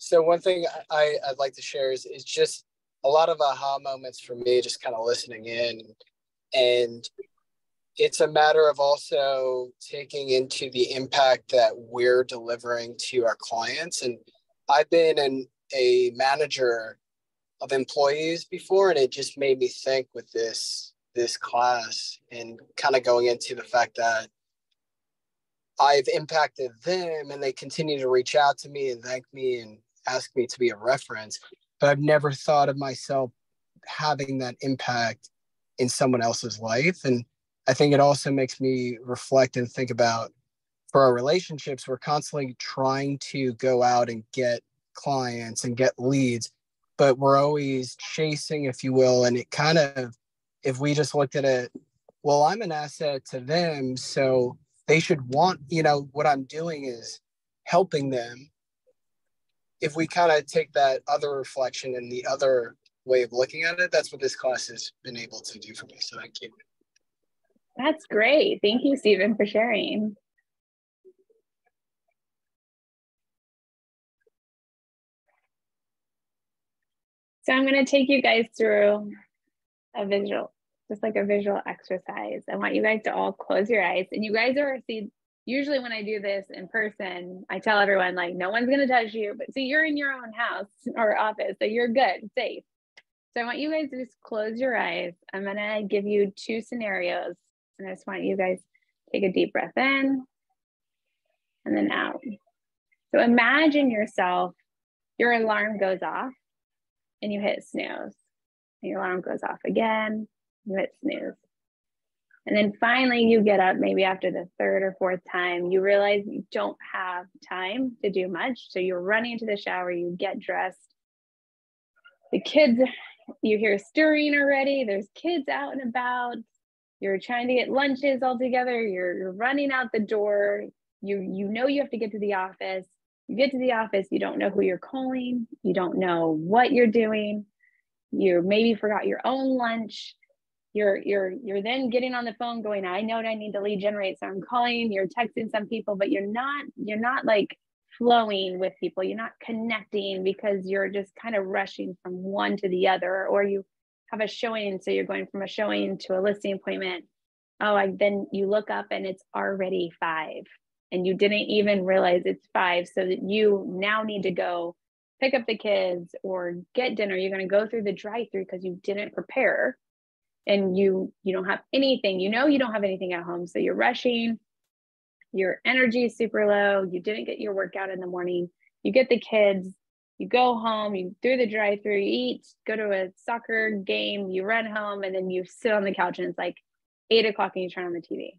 so one thing I, I'd like to share is, is just a lot of aha moments for me, just kind of listening in. And it's a matter of also taking into the impact that we're delivering to our clients. And I've been an, a manager of employees before, and it just made me think with this this class and kind of going into the fact that I've impacted them and they continue to reach out to me and thank me and ask me to be a reference. But I've never thought of myself having that impact in someone else's life. And I think it also makes me reflect and think about for our relationships, we're constantly trying to go out and get clients and get leads, but we're always chasing, if you will. And it kind of, if we just looked at it, well, I'm an asset to them. So they should want, you know, what I'm doing is helping them. If we kind of take that other reflection and the other way of looking at it, that's what this class has been able to do for me. So thank you. That's great. Thank you, Stephen, for sharing. So I'm going to take you guys through a visual, just like a visual exercise. I want you guys to all close your eyes and you guys are see usually when I do this in person, I tell everyone like no one's to touch you, but see you're in your own house <laughs> or office, so you're good, safe. So I want you guys to just close your eyes. I'm to give you two scenarios and I just want you guys take a deep breath in and then out. So imagine yourself, your alarm goes off and you hit snooze. And your alarm goes off again, hit snooze. And then finally, you get up maybe after the third or fourth time, you realize you don't have time to do much. So you're running to the shower, you get dressed. The kids, you hear stirring already. There's kids out and about. You're trying to get lunches all together. You're, you're running out the door. You, you know you have to get to the office. You get to the office, you don't know who you're calling, you don't know what you're doing. You maybe forgot your own lunch you're you're you're then getting on the phone going i know i need to lead generate so i'm calling you're texting some people but you're not you're not like flowing with people. You're not connecting because you're just kind of rushing from one to the other or you have a showing so you're going from a showing to a listing appointment. Oh I, then you look up and it's already five and you didn't even realize it's five so that you now need to go pick up the kids or get dinner. You're going to go through the drive through because you didn't prepare and you you don't have anything you know you don't have anything at home so you're rushing. Your energy is super low you didn't get your workout in the morning you get the kids you go home you do the drive through you eat go to a soccer game you run home and then you sit on the couch and it's like eight o'clock and you turn on the tv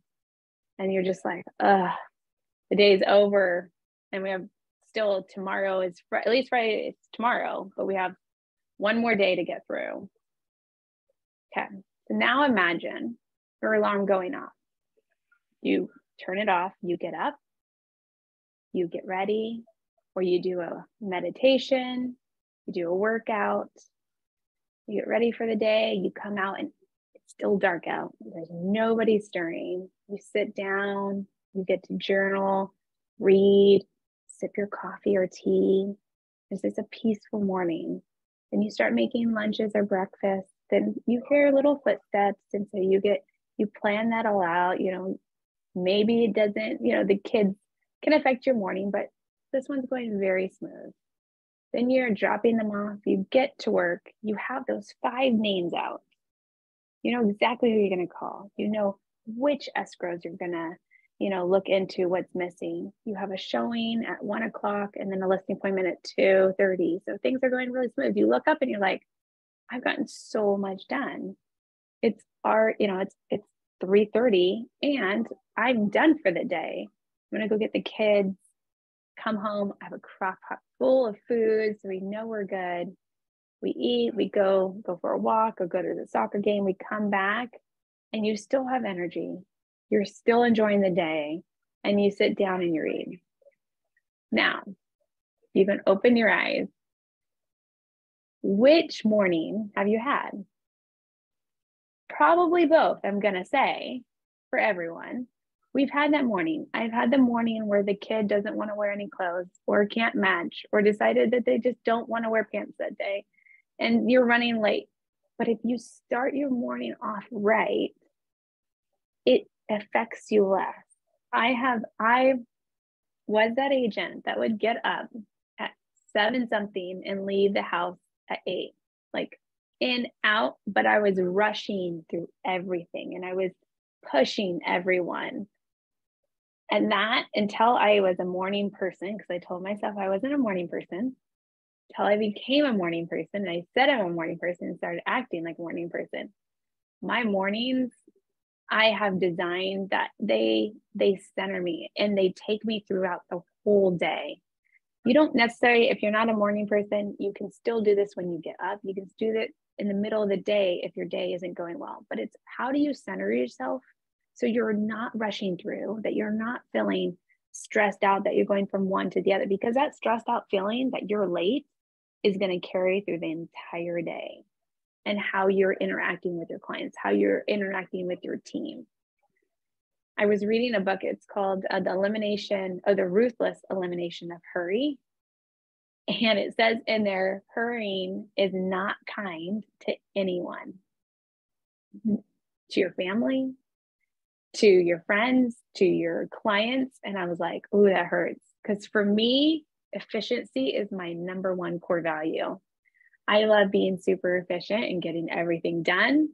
and you're just like ugh the day's over. And we have still tomorrow is fr- at least friday it's tomorrow but we have one more day to get through. Okay so now imagine your alarm going off. You turn it off, you get up, you get ready, or you do a meditation, you do a workout, you get ready for the day, you come out and it's still dark out. There's nobody stirring. You sit down, you get to journal, read, sip your coffee or tea. This is a peaceful morning. Then you start making lunches or breakfast then you hear little footsteps and so you get you plan that all out you know. Maybe it doesn't you know the kids can affect your morning but this one's going very smooth. Then you're dropping them off you get to work you have those five names out. You know exactly who you're going to call you know which escrows you're going to you know look into what's missing. You have a showing at one o'clock and then a listing appointment at 2 30 so things are going really smooth. You look up and you're like I've gotten so much done. It's our, you know, it's it's 3:30 and I'm done for the day. I'm gonna go get the kids, come home, I have a crock pot full of food, so we know we're good. We eat, we go go for a walk or go to the soccer game, we come back and you still have energy. You're still enjoying the day and you sit down and you read. Now, you can open your eyes which morning have you had? Probably both, I'm going to say for everyone. We've had that morning. I've had the morning where the kid doesn't want to wear any clothes or can't match or decided that they just don't want to wear pants that day and you're running late. But if you start your morning off right, it affects you less. I have, I was that agent that would get up at seven something and leave the house at eight, like in, out, but I was rushing through everything and I was pushing everyone. And that until I was a morning person, because I told myself I wasn't a morning person, until I became a morning person and I said I'm a morning person and started acting like a morning person. My mornings, I have designed that they they center me and they take me throughout the whole day you don't necessarily, if you're not a morning person, you can still do this when you get up. You can do it in the middle of the day if your day isn't going well. But it's how do you center yourself so you're not rushing through, that you're not feeling stressed out, that you're going from one to the other, because that stressed out feeling that you're late is going to carry through the entire day and how you're interacting with your clients, how you're interacting with your team. I was reading a book. It's called uh, The Elimination of the Ruthless Elimination of Hurry. And it says in there, hurrying is not kind to anyone, to your family, to your friends, to your clients. And I was like, oh, that hurts. Because for me, efficiency is my number one core value. I love being super efficient and getting everything done.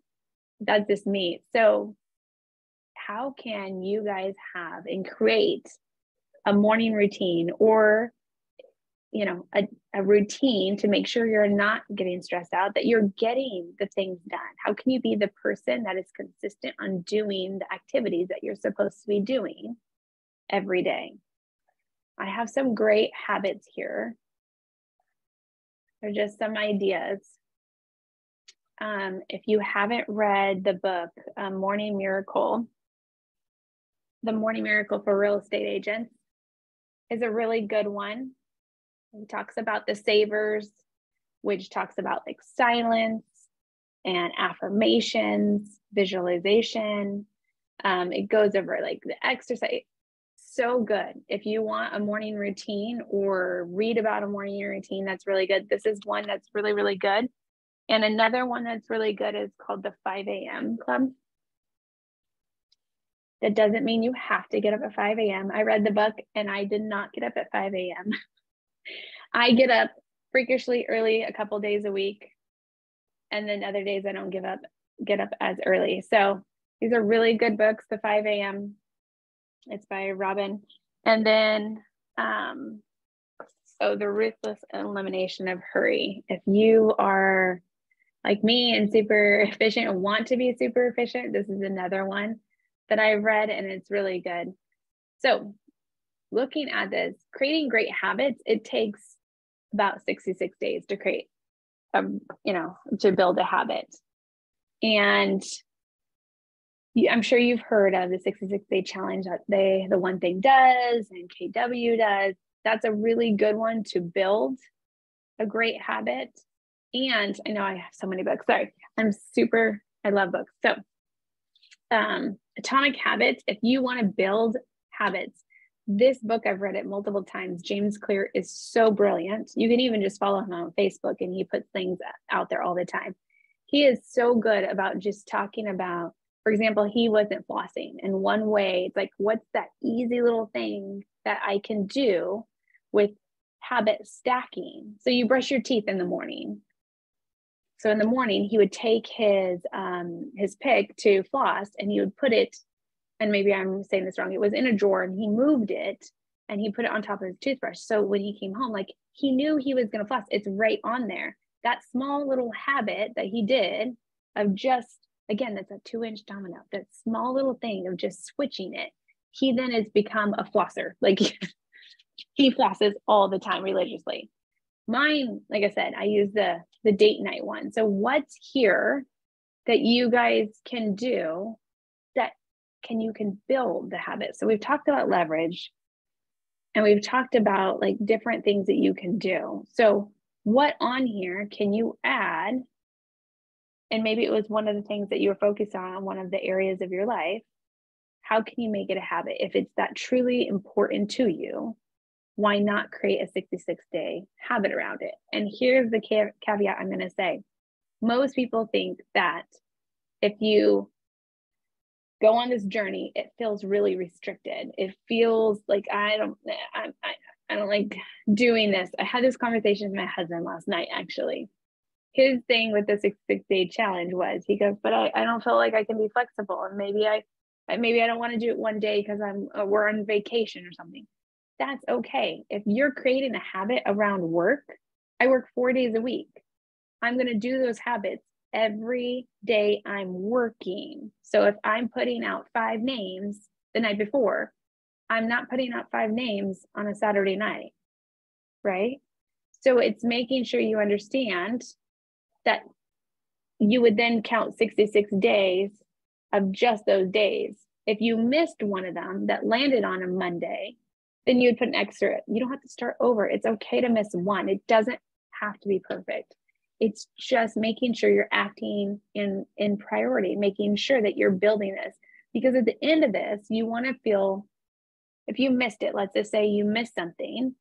That's just me. So, how can you guys have and create a morning routine or you know a, a routine to make sure you're not getting stressed out that you're getting the things done? How can you be the person that is consistent on doing the activities that you're supposed to be doing every day? I have some great habits here. They're just some ideas. Um, if you haven't read the book um, morning miracle the morning miracle for real estate agents is a really good one he talks about the savers, which talks about like silence and affirmations, visualization. Um, it goes over like the exercise. So good. If you want a morning routine or read about a morning routine, that's really good. This is one that's really, really good. And another one that's really good is called the 5 a.m. Club. That doesn't mean you have to get up at 5 a.m. I read the book and I did not get up at 5 a.m. <laughs> I get up freakishly early a couple days a week. And then other days I don't give up, get up as early. So these are really good books. The 5 a.m. It's by Robin. And then um, so the ruthless elimination of hurry. If you are like me and super efficient and want to be super efficient, this is another one that I've read and it's really good. So looking at this, creating great habits, it takes about 66 days to create um, you know to build a habit. And i'm sure you've heard of the 66 day challenge that they the one thing does and kw does. That's a really good one to build a great habit. And i know i have so many books. Sorry. I'm super i love books. So um atomic habits if you want to build habits this book i've read it multiple times james clear is so brilliant. You can even just follow him on facebook and he puts things out there all the time. He is so good about just talking about for example he wasn't flossing and one way. It's like what's that easy little thing that i can do with habit stacking? So you brush your teeth in the morning so in the morning he would take his um, his pick to floss and he would put it and maybe I'm saying this wrong, it was in a drawer and he moved it and he put it on top of his toothbrush. So when he came home, like he knew he was going to floss, it's right on there. That small little habit that he did of just, again, that's a two inch domino, that small little thing of just switching it. He then has become a flosser. <laughs> Like he flosses all the time religiously. Mine, like I said, I use the the date night one. So what's here that you guys can do that can you can build the habit? So we've talked about leverage and we've talked about like different things that you can do. So what on here can you add? And maybe it was one of the things that you were focused on one of the areas of your life. How can you make it a habit if it's that truly important to you why not create a 66 day habit around it and here's the caveat i'm going to say most people think that if you go on this journey, it feels really restricted. It feels like I don't, I, I, I don't like doing this. I had this conversation with my husband last night, actually. His thing with the six six day challenge was he goes, but I, I don't feel like I can be flexible, and maybe I, maybe I don't want to do it one day because I'm uh, we're on vacation or something. That's okay. If you're creating a habit around work, I work four days a week. I'm going to do those habits every day I'm working. So if I'm putting out five names the night before, I'm not putting out five names on a Saturday night, right? So it's making sure you understand that you would then count 66 days of just those days. If you missed one of them that landed on a Monday, then you'd put an extra. You don't have to start over. It's okay to miss one. It doesn't have to be perfect. It's just making sure you're acting in in priority making sure that you're building this. Because at the end of this, you want to feel if you missed it, let's just say you missed something,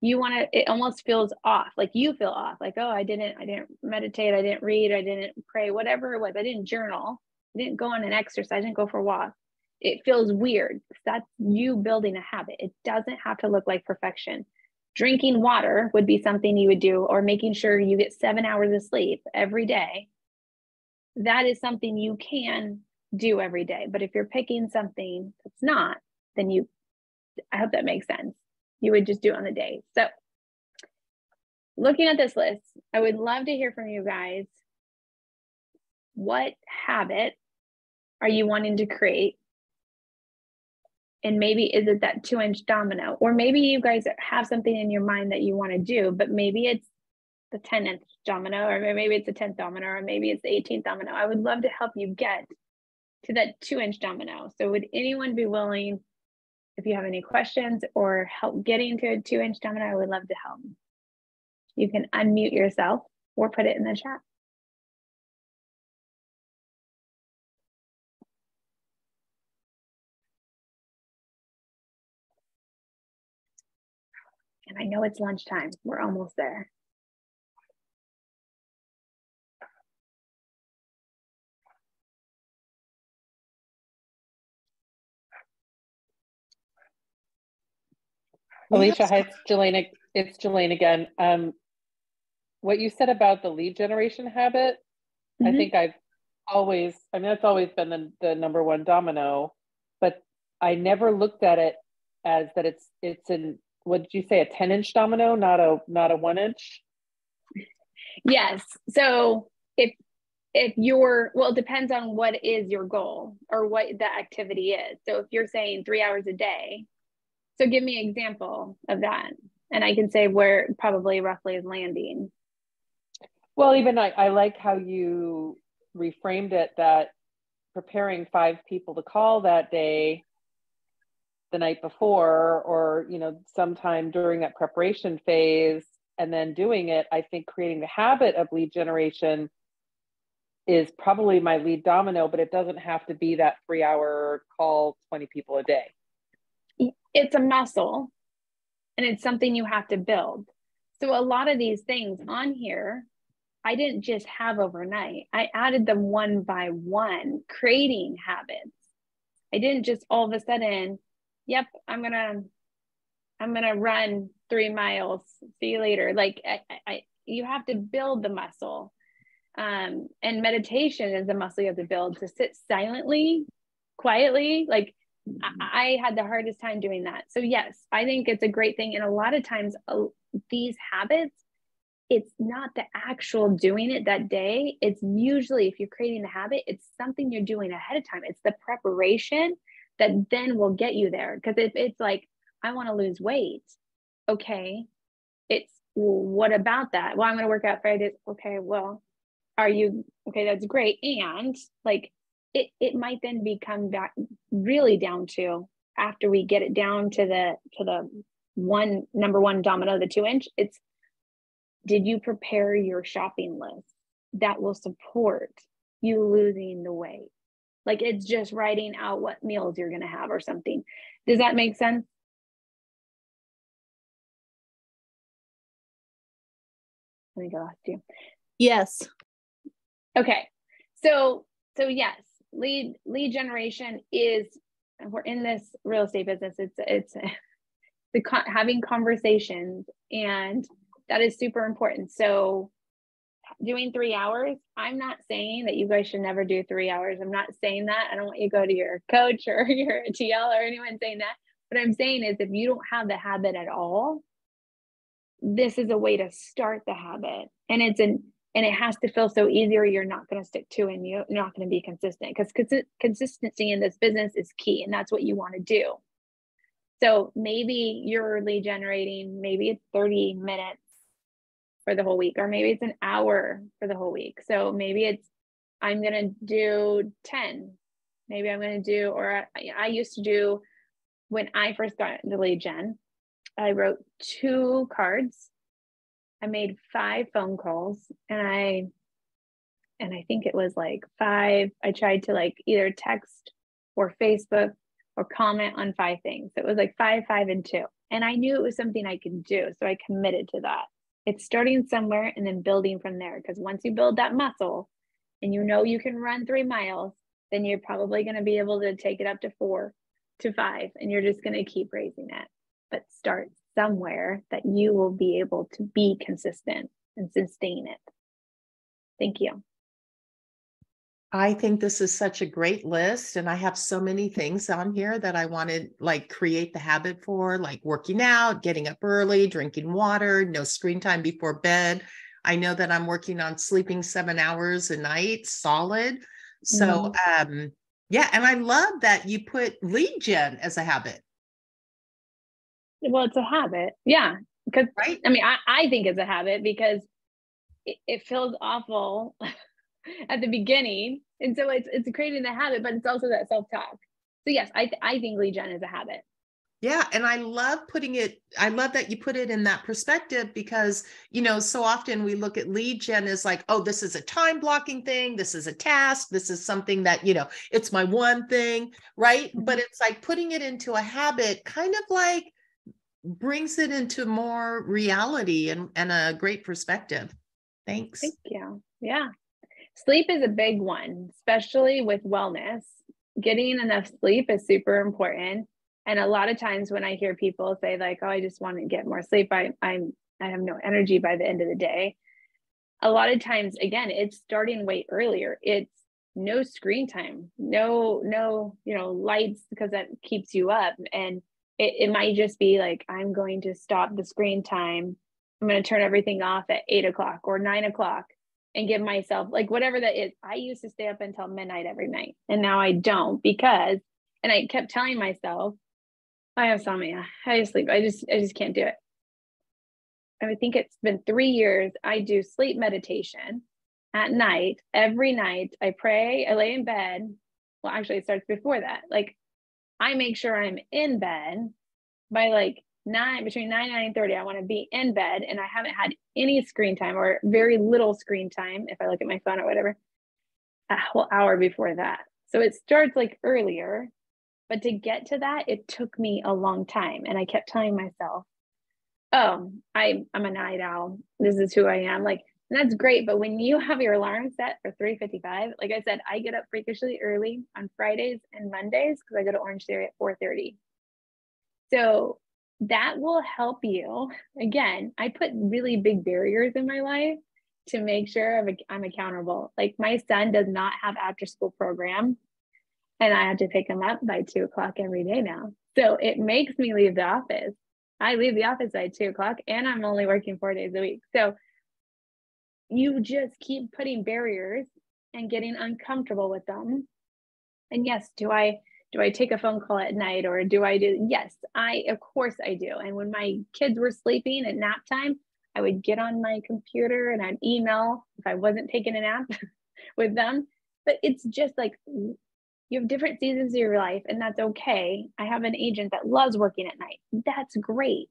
you want to it almost feels off. Like you feel off. Like oh i didn't i didn't meditate. I didn't read. I didn't pray whatever it was. I didn't journal. I didn't go on an exercise. I didn't go for a walk it feels weird that's you building a habit it doesn't have to look like perfection drinking water would be something you would do or making sure you get seven hours of sleep every day that is something you can do every day but if you're picking something that's not then you i hope that makes sense you would just do it on the day. So looking at this list, I would love to hear from you guys. What habit are you wanting to create? And maybe is it that two inch domino? Or maybe you guys have something in your mind that you want to do, but maybe it's the 10th inch domino, or maybe it's the 10th domino, or maybe it's the 18th domino. I would love to help you get to that two inch domino. So, would anyone be willing if you have any questions or help getting to a two inch domino, I would love to help. You can unmute yourself or put it in the chat. And I know it's lunchtime. We're almost there. Alicia, hi, it's Jelaine. It's Jelaine again. Um, what you said about the lead generation habit, mm-hmm. I think I've always, I mean, that's always been the, the number one domino, but I never looked at it as that it's, it's in, what did you say, a 10 inch domino, not a, not a one inch? Yes. So if, if you're, well, it depends on what is your goal or what the activity is. So if you're saying three hours a day, so give me an example of that. And I can say where probably roughly is landing. Well, even I, I like how you reframed it that preparing five people to call that day the night before or you know sometime during that preparation phase and then doing it i think creating the habit of lead generation is probably my lead domino but it doesn't have to be that three hour call 20 people a day it's a muscle and it's something you have to build. So a lot of these things on here, I didn't just have overnight. I added them one by one, creating habits. I didn't just all of a sudden, yep, I'm gonna, I'm gonna run three miles. See you later. Like I, I you have to build the muscle. Um, and meditation is a muscle you have to build to sit silently, quietly, like Mm-hmm. I had the hardest time doing that. So, yes, I think it's a great thing. And a lot of times, uh, these habits, it's not the actual doing it that day. It's usually, if you're creating the habit, it's something you're doing ahead of time. It's the preparation that then will get you there. Because if it's like, I want to lose weight, okay, it's well, what about that? Well, I'm going to work out five days. Okay, well, are you okay? That's great. And like, it, it might then become back really down to after we get it down to the to the one number one domino the two inch it's did you prepare your shopping list that will support you losing the weight like it's just writing out what meals you're going to have or something does that make sense I think I lost you. Yes. Okay. So so yes, lead lead generation is we're in this real estate business it's it's <laughs> the having conversations and that is super important so doing three hours i'm not saying that you guys should never do three hours. I'm not saying that. I don't want you to go to your coach or <laughs> your tl or anyone saying that. What i'm saying is if you don't have the habit at all this is a way to start the habit. And it's an and it has to feel so easy or you're not going to stick to and you're not going to be consistent because consistency in this business is key and that's what you want to do. So maybe you're lead generating maybe it's 30 minutes for the whole week or maybe it's an hour for the whole week so maybe it's i'm going to do 10 maybe i'm going to do or I, I used to do when i first got into lead gen i wrote two cards I made five phone calls and I and I think it was like five. I tried to like either text or Facebook or comment on five things. It was like five, five, and two. And I knew it was something I could do. So I committed to that. It's starting somewhere and then building from there. Because once you build that muscle and you know you can run three miles, then you're probably going to be able to take it up to four to five. And you're just going to keep raising it. But start somewhere that you will be able to be consistent and sustain it. Thank you. I think this is such a great list and I have so many things on here that I want to like create the habit for like working out, getting up early, drinking water, no screen time before bed. I know that I'm working on sleeping 7 hours a night solid. So mm-hmm. um yeah, and I love that you put lead gen as a habit. Well, it's a habit. Yeah. Because right. I mean, I, I think it's a habit because it, it feels awful <laughs> at the beginning. And so it's it's creating the habit, but it's also that self-talk. So yes, I I think lead gen is a habit. Yeah, and I love putting it I love that you put it in that perspective because, you know, so often we look at lead gen as like, oh, this is a time blocking thing, this is a task, this is something that, you know, it's my one thing, right? Mm-hmm. But it's like putting it into a habit kind of like brings it into more reality and, and a great perspective. Thanks. Thank you. Yeah. Sleep is a big one, especially with wellness. Getting enough sleep is super important. And a lot of times when I hear people say like, "Oh, I just want to get more sleep," I I'm I have no energy by the end of the day. A lot of times, again, it's starting way earlier. It's no screen time, no no you know lights because that keeps you up, and it, it might just be like I'm going to stop the screen time. I'm going to turn everything off at eight o'clock or nine o'clock and give myself like whatever that is. I used to stay up until midnight every night and now I don't because and I kept telling myself, I have insomnia. I just sleep. I just I just can't do it. I think it's been three years. I do sleep meditation at night. Every night I pray, I lay in bed. Well, actually it starts before that. Like I make sure I'm in bed by like nine between nine and nine thirty. I want to be in bed, and I haven't had any screen time or very little screen time if I look at my phone or whatever. A whole hour before that, so it starts like earlier. But to get to that, it took me a long time, and I kept telling myself, "Oh, I I'm a night owl. This is who I am." Like and that's great, but when you have your alarm set for 3:55, like I said, I get up freakishly early on Fridays and Mondays because I go to Orange Theory at 4:30. So that will help you. Again, I put really big barriers in my life to make sure I'm, I'm accountable. Like my son does not have after school program, and I have to pick him up by two o'clock every day now. So it makes me leave the office. I leave the office by two o'clock, and I'm only working four days a week. So you just keep putting barriers and getting uncomfortable with them. And yes, do I do I take a phone call at night or do I do? Yes, I, of course I do. And when my kids were sleeping at nap time, I would get on my computer and I'd email if I wasn't taking a nap <laughs> with them. But it's just like you have different seasons of your life, and that's okay. I have an agent that loves working at night. That's great.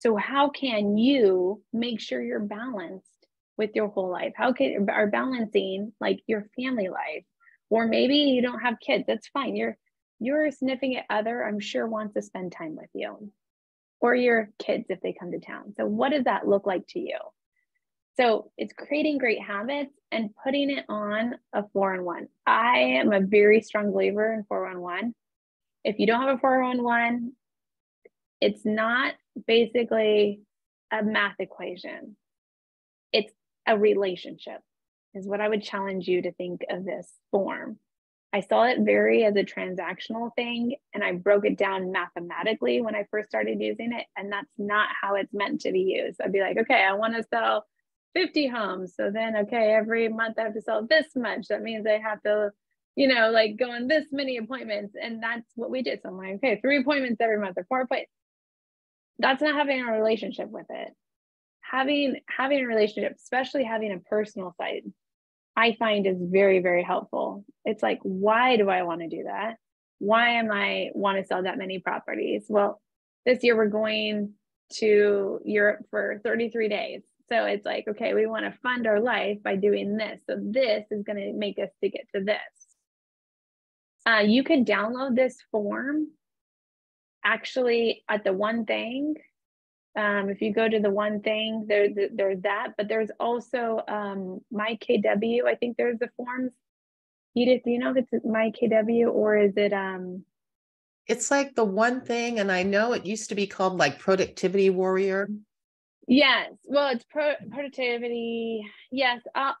So, how can you make sure you're balanced with your whole life? How can are balancing like your family life? Or maybe you don't have kids. That's fine. You're your significant other, I'm sure, wants to spend time with you, or your kids if they come to town. So, what does that look like to you? So, it's creating great habits and putting it on a four and one. I am a very strong believer in 411. If you don't have a 411, it's not basically a math equation, it's a relationship, is what I would challenge you to think of this form. I saw it very as a transactional thing and I broke it down mathematically when I first started using it. And that's not how it's meant to be used. I'd be like, okay, I want to sell 50 homes. So then, okay, every month I have to sell this much. That means I have to, you know, like go on this many appointments. And that's what we did. So I'm like, okay, three appointments every month or four appointments. That's not having a relationship with it. Having having a relationship, especially having a personal side, I find is very, very helpful. It's like, why do I want to do that? Why am I want to sell that many properties? Well, this year we're going to Europe for 33 days. So it's like, okay, we want to fund our life by doing this. So this is going to make us to get to this. Uh, you can download this form actually at the one thing. Um, if you go to the one thing, there, there's that, but there's also um, my KW. I think there's the forms. Edith, do you know if it's my KW or is it um It's like the one thing, and I know it used to be called like Productivity Warrior. Yes. Well, it's pro- productivity. Yes. Uh,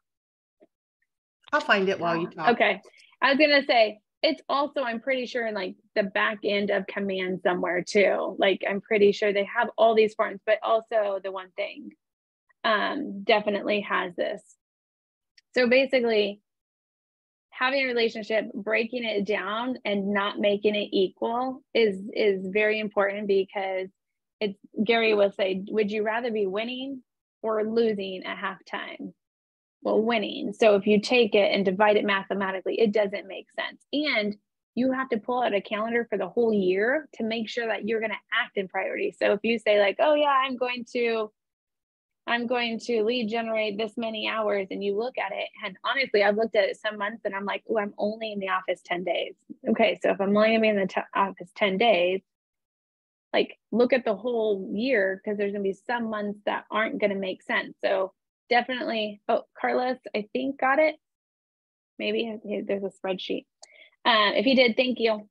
I'll find it while you talk. okay. I was gonna say it's also I'm pretty sure in like the back end of command somewhere too. Like I'm pretty sure they have all these forms, but also the one thing um, definitely has this. So basically, having a relationship, breaking it down and not making it equal is is very important because it's Gary will say, would you rather be winning or losing at halftime? Well, winning. So if you take it and divide it mathematically, it doesn't make sense. And you have to pull out a calendar for the whole year to make sure that you're going to act in priority. So if you say like, oh yeah, I'm going to I'm going to lead generate this many hours and you look at it and honestly I've looked at it some months and I'm like, oh, I'm only in the office 10 days. Okay, so if I'm only gonna be in the t- office 10 days, like look at the whole year because there's going to be some months that aren't going to make sense. So definitely, oh, Carlos, I think got it. Maybe there's a spreadsheet. Uh, if you did, thank you.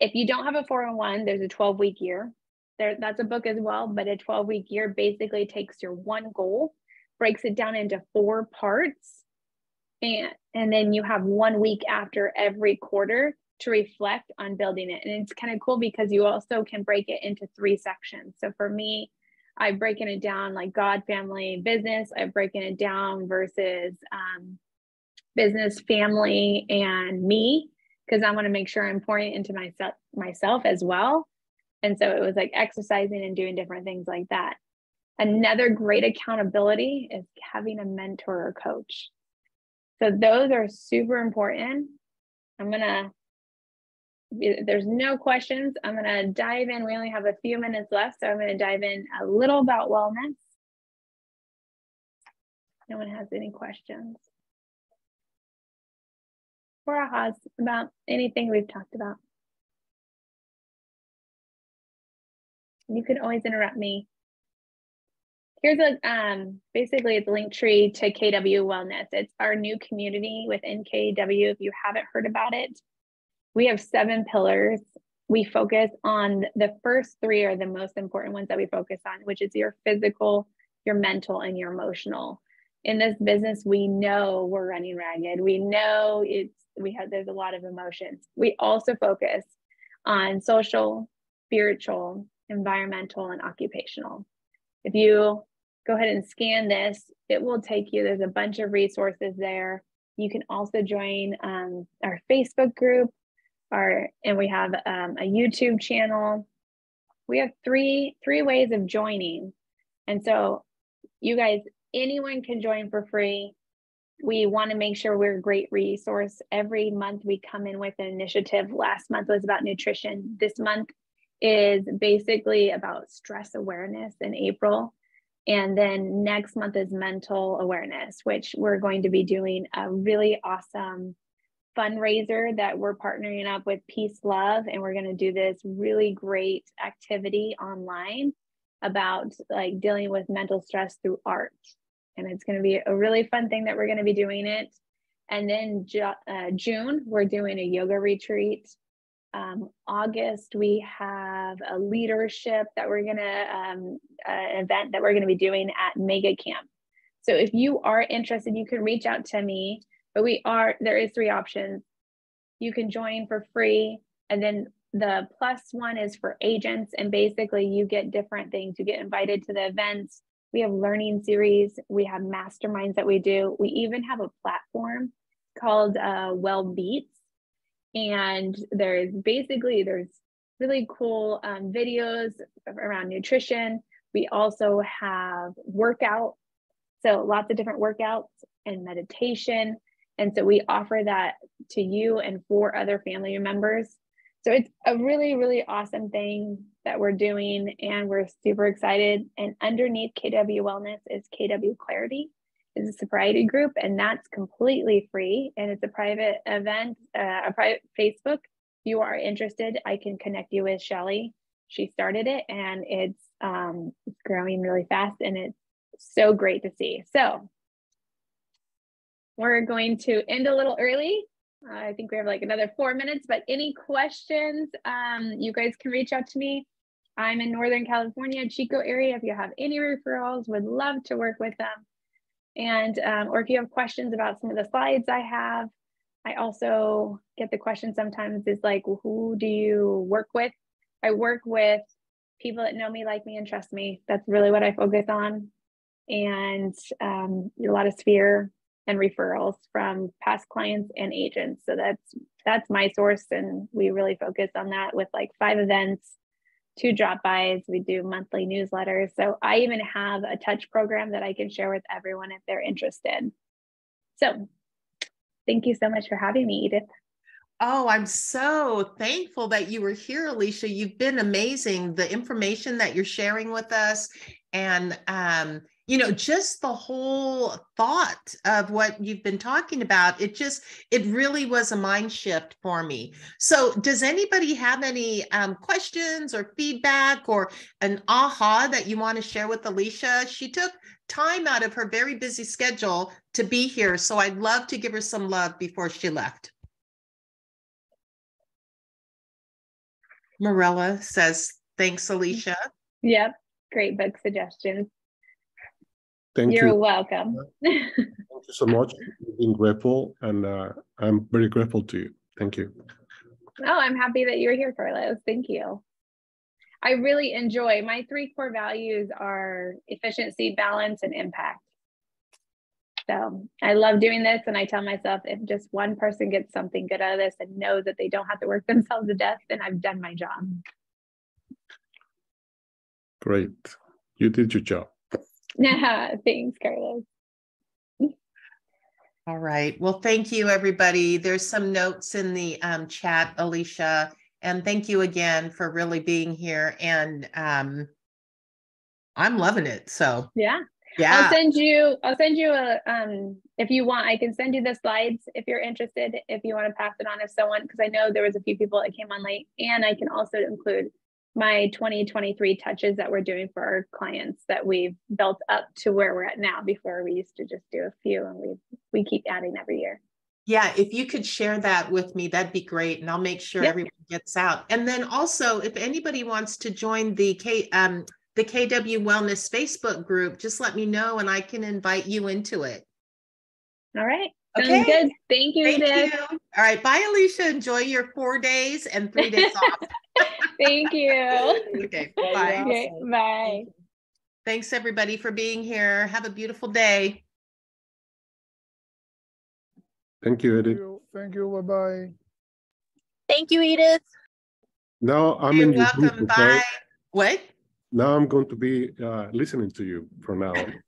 If you don't have a 401, there's a 12 week year. There, that's a book as well, but a 12 week year basically takes your one goal, breaks it down into four parts, and, and then you have one week after every quarter to reflect on building it. And it's kind of cool because you also can break it into three sections. So for me, I've broken it down like God, family, business. I've broken it down versus um, business, family, and me because I want to make sure I'm pouring it into myself myself as well. And so it was like exercising and doing different things like that. Another great accountability is having a mentor or coach. So those are super important. I'm gonna there's no questions, I'm going to dive in. We only have a few minutes left, so I'm going to dive in a little about wellness. No one has any questions or ahas about anything we've talked about. You can always interrupt me. Here's a um, basically it's a Linktree to KW Wellness. It's our new community within KW. If you haven't heard about it, we have seven pillars. We focus on the first three are the most important ones that we focus on, which is your physical, your mental, and your emotional. In this business, we know we're running ragged. We know it's we have there's a lot of emotions. We also focus on social, spiritual, environmental, and occupational. If you go ahead and scan this, it will take you, there's a bunch of resources there. You can also join um, our Facebook group our and we have um, a YouTube channel. We have three three ways of joining, and so you guys, anyone can join for free. We want to make sure we're a great resource. Every month we come in with an initiative. Last month was about nutrition. This month is basically about stress awareness in April. And then next month is mental awareness, which we're going to be doing a really awesome fundraiser that we're partnering up with Peace Love, and we're going to do this really great activity online about like dealing with mental stress through art. And it's going to be a really fun thing that we're going to be doing it. And then uh, June, we're doing a yoga retreat. Um, August, we have a leadership that we're going to, um, an event that we're going to be doing at Mega Camp. So if you are interested, you can reach out to me but we are there is three options. You can join for free and then the plus one is for agents and basically you get different things. You get invited to the events. We have learning series. We have masterminds that we do. We even have a platform called uh, Wellbeats and there's basically there's really cool um, videos around nutrition. We also have workout so lots of different workouts and meditation and so we offer that to you and four other family members. So it's a really, really awesome thing that we're doing, and we're super excited. And underneath KW Wellness is KW Clarity. is a sobriety group, and that's completely free. And it's a private event, uh, a private Facebook. If you are interested, I can connect you with Shelly. She started it, and it's um, it's growing really fast, and it's so great to see. So we're going to end a little early. Uh, I think we have like another four minutes, but any questions, um, you guys can reach out to me. I'm in Northern California, Chico area. If you have any referrals, would love to work with them. And, um, or if you have questions about some of the slides I have, I also get the question sometimes is like, who do you work with? I work with people that know me, like me, and trust me. That's really what I focus on. And um, a lot of sphere and referrals from past clients and agents. So that's that's my source, and we really focus on that with like five events, two drop bys. We do monthly newsletters. So I even have a touch program that I can share with everyone if they're interested. So thank you so much for having me, Edith. Oh, I'm so thankful that you were here, Alicia. You've been amazing. The information that you're sharing with us and um, you know just the whole thought of what you've been talking about it just it really was a mind shift for me so does anybody have any um, questions or feedback or an aha that you want to share with alicia she took time out of her very busy schedule to be here so i'd love to give her some love before she left Marilla says, thanks, Alicia. Yep, great book suggestions. Thank You're you. welcome. Thank you so much. Being grateful, and uh, I'm very grateful to you. Thank you. Oh, I'm happy that you're here, Carlos. Thank you. I really enjoy my three core values are efficiency, balance, and impact. So I love doing this. And I tell myself if just one person gets something good out of this and knows that they don't have to work themselves to death, then I've done my job. Great. You did your job. <laughs> Thanks, Carlos. All right. Well, thank you, everybody. There's some notes in the um, chat, Alicia, and thank you again for really being here. And um, I'm loving it. So yeah, yeah, I'll send you. I'll send you a. Um, if you want, I can send you the slides if you're interested. If you want to pass it on to someone, because I know there was a few people that came on late, and I can also include my 2023 touches that we're doing for our clients that we've built up to where we're at now. Before we used to just do a few, and we we keep adding every year. Yeah, if you could share that with me, that'd be great, and I'll make sure Yep. everyone gets out. And then also, if anybody wants to join the K um the KW Wellness Facebook group, just let me know, and I can invite you into it. All right. Sounds Okay. good. Thank you, Thank Edith. you. All right, bye, Alicia. Enjoy your four days and three days <laughs> off. Thank you. Okay, bye. Okay, bye. Thanks, everybody, for being here. Have a beautiful day. Thank you, Edith. Thank you. Bye bye. Thank you, Edith. Now I'm You're in your welcome. group, okay? Bye. What? Now I'm going to be uh, listening to you from now on.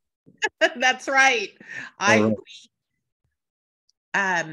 <laughs> That's right. I All right. Um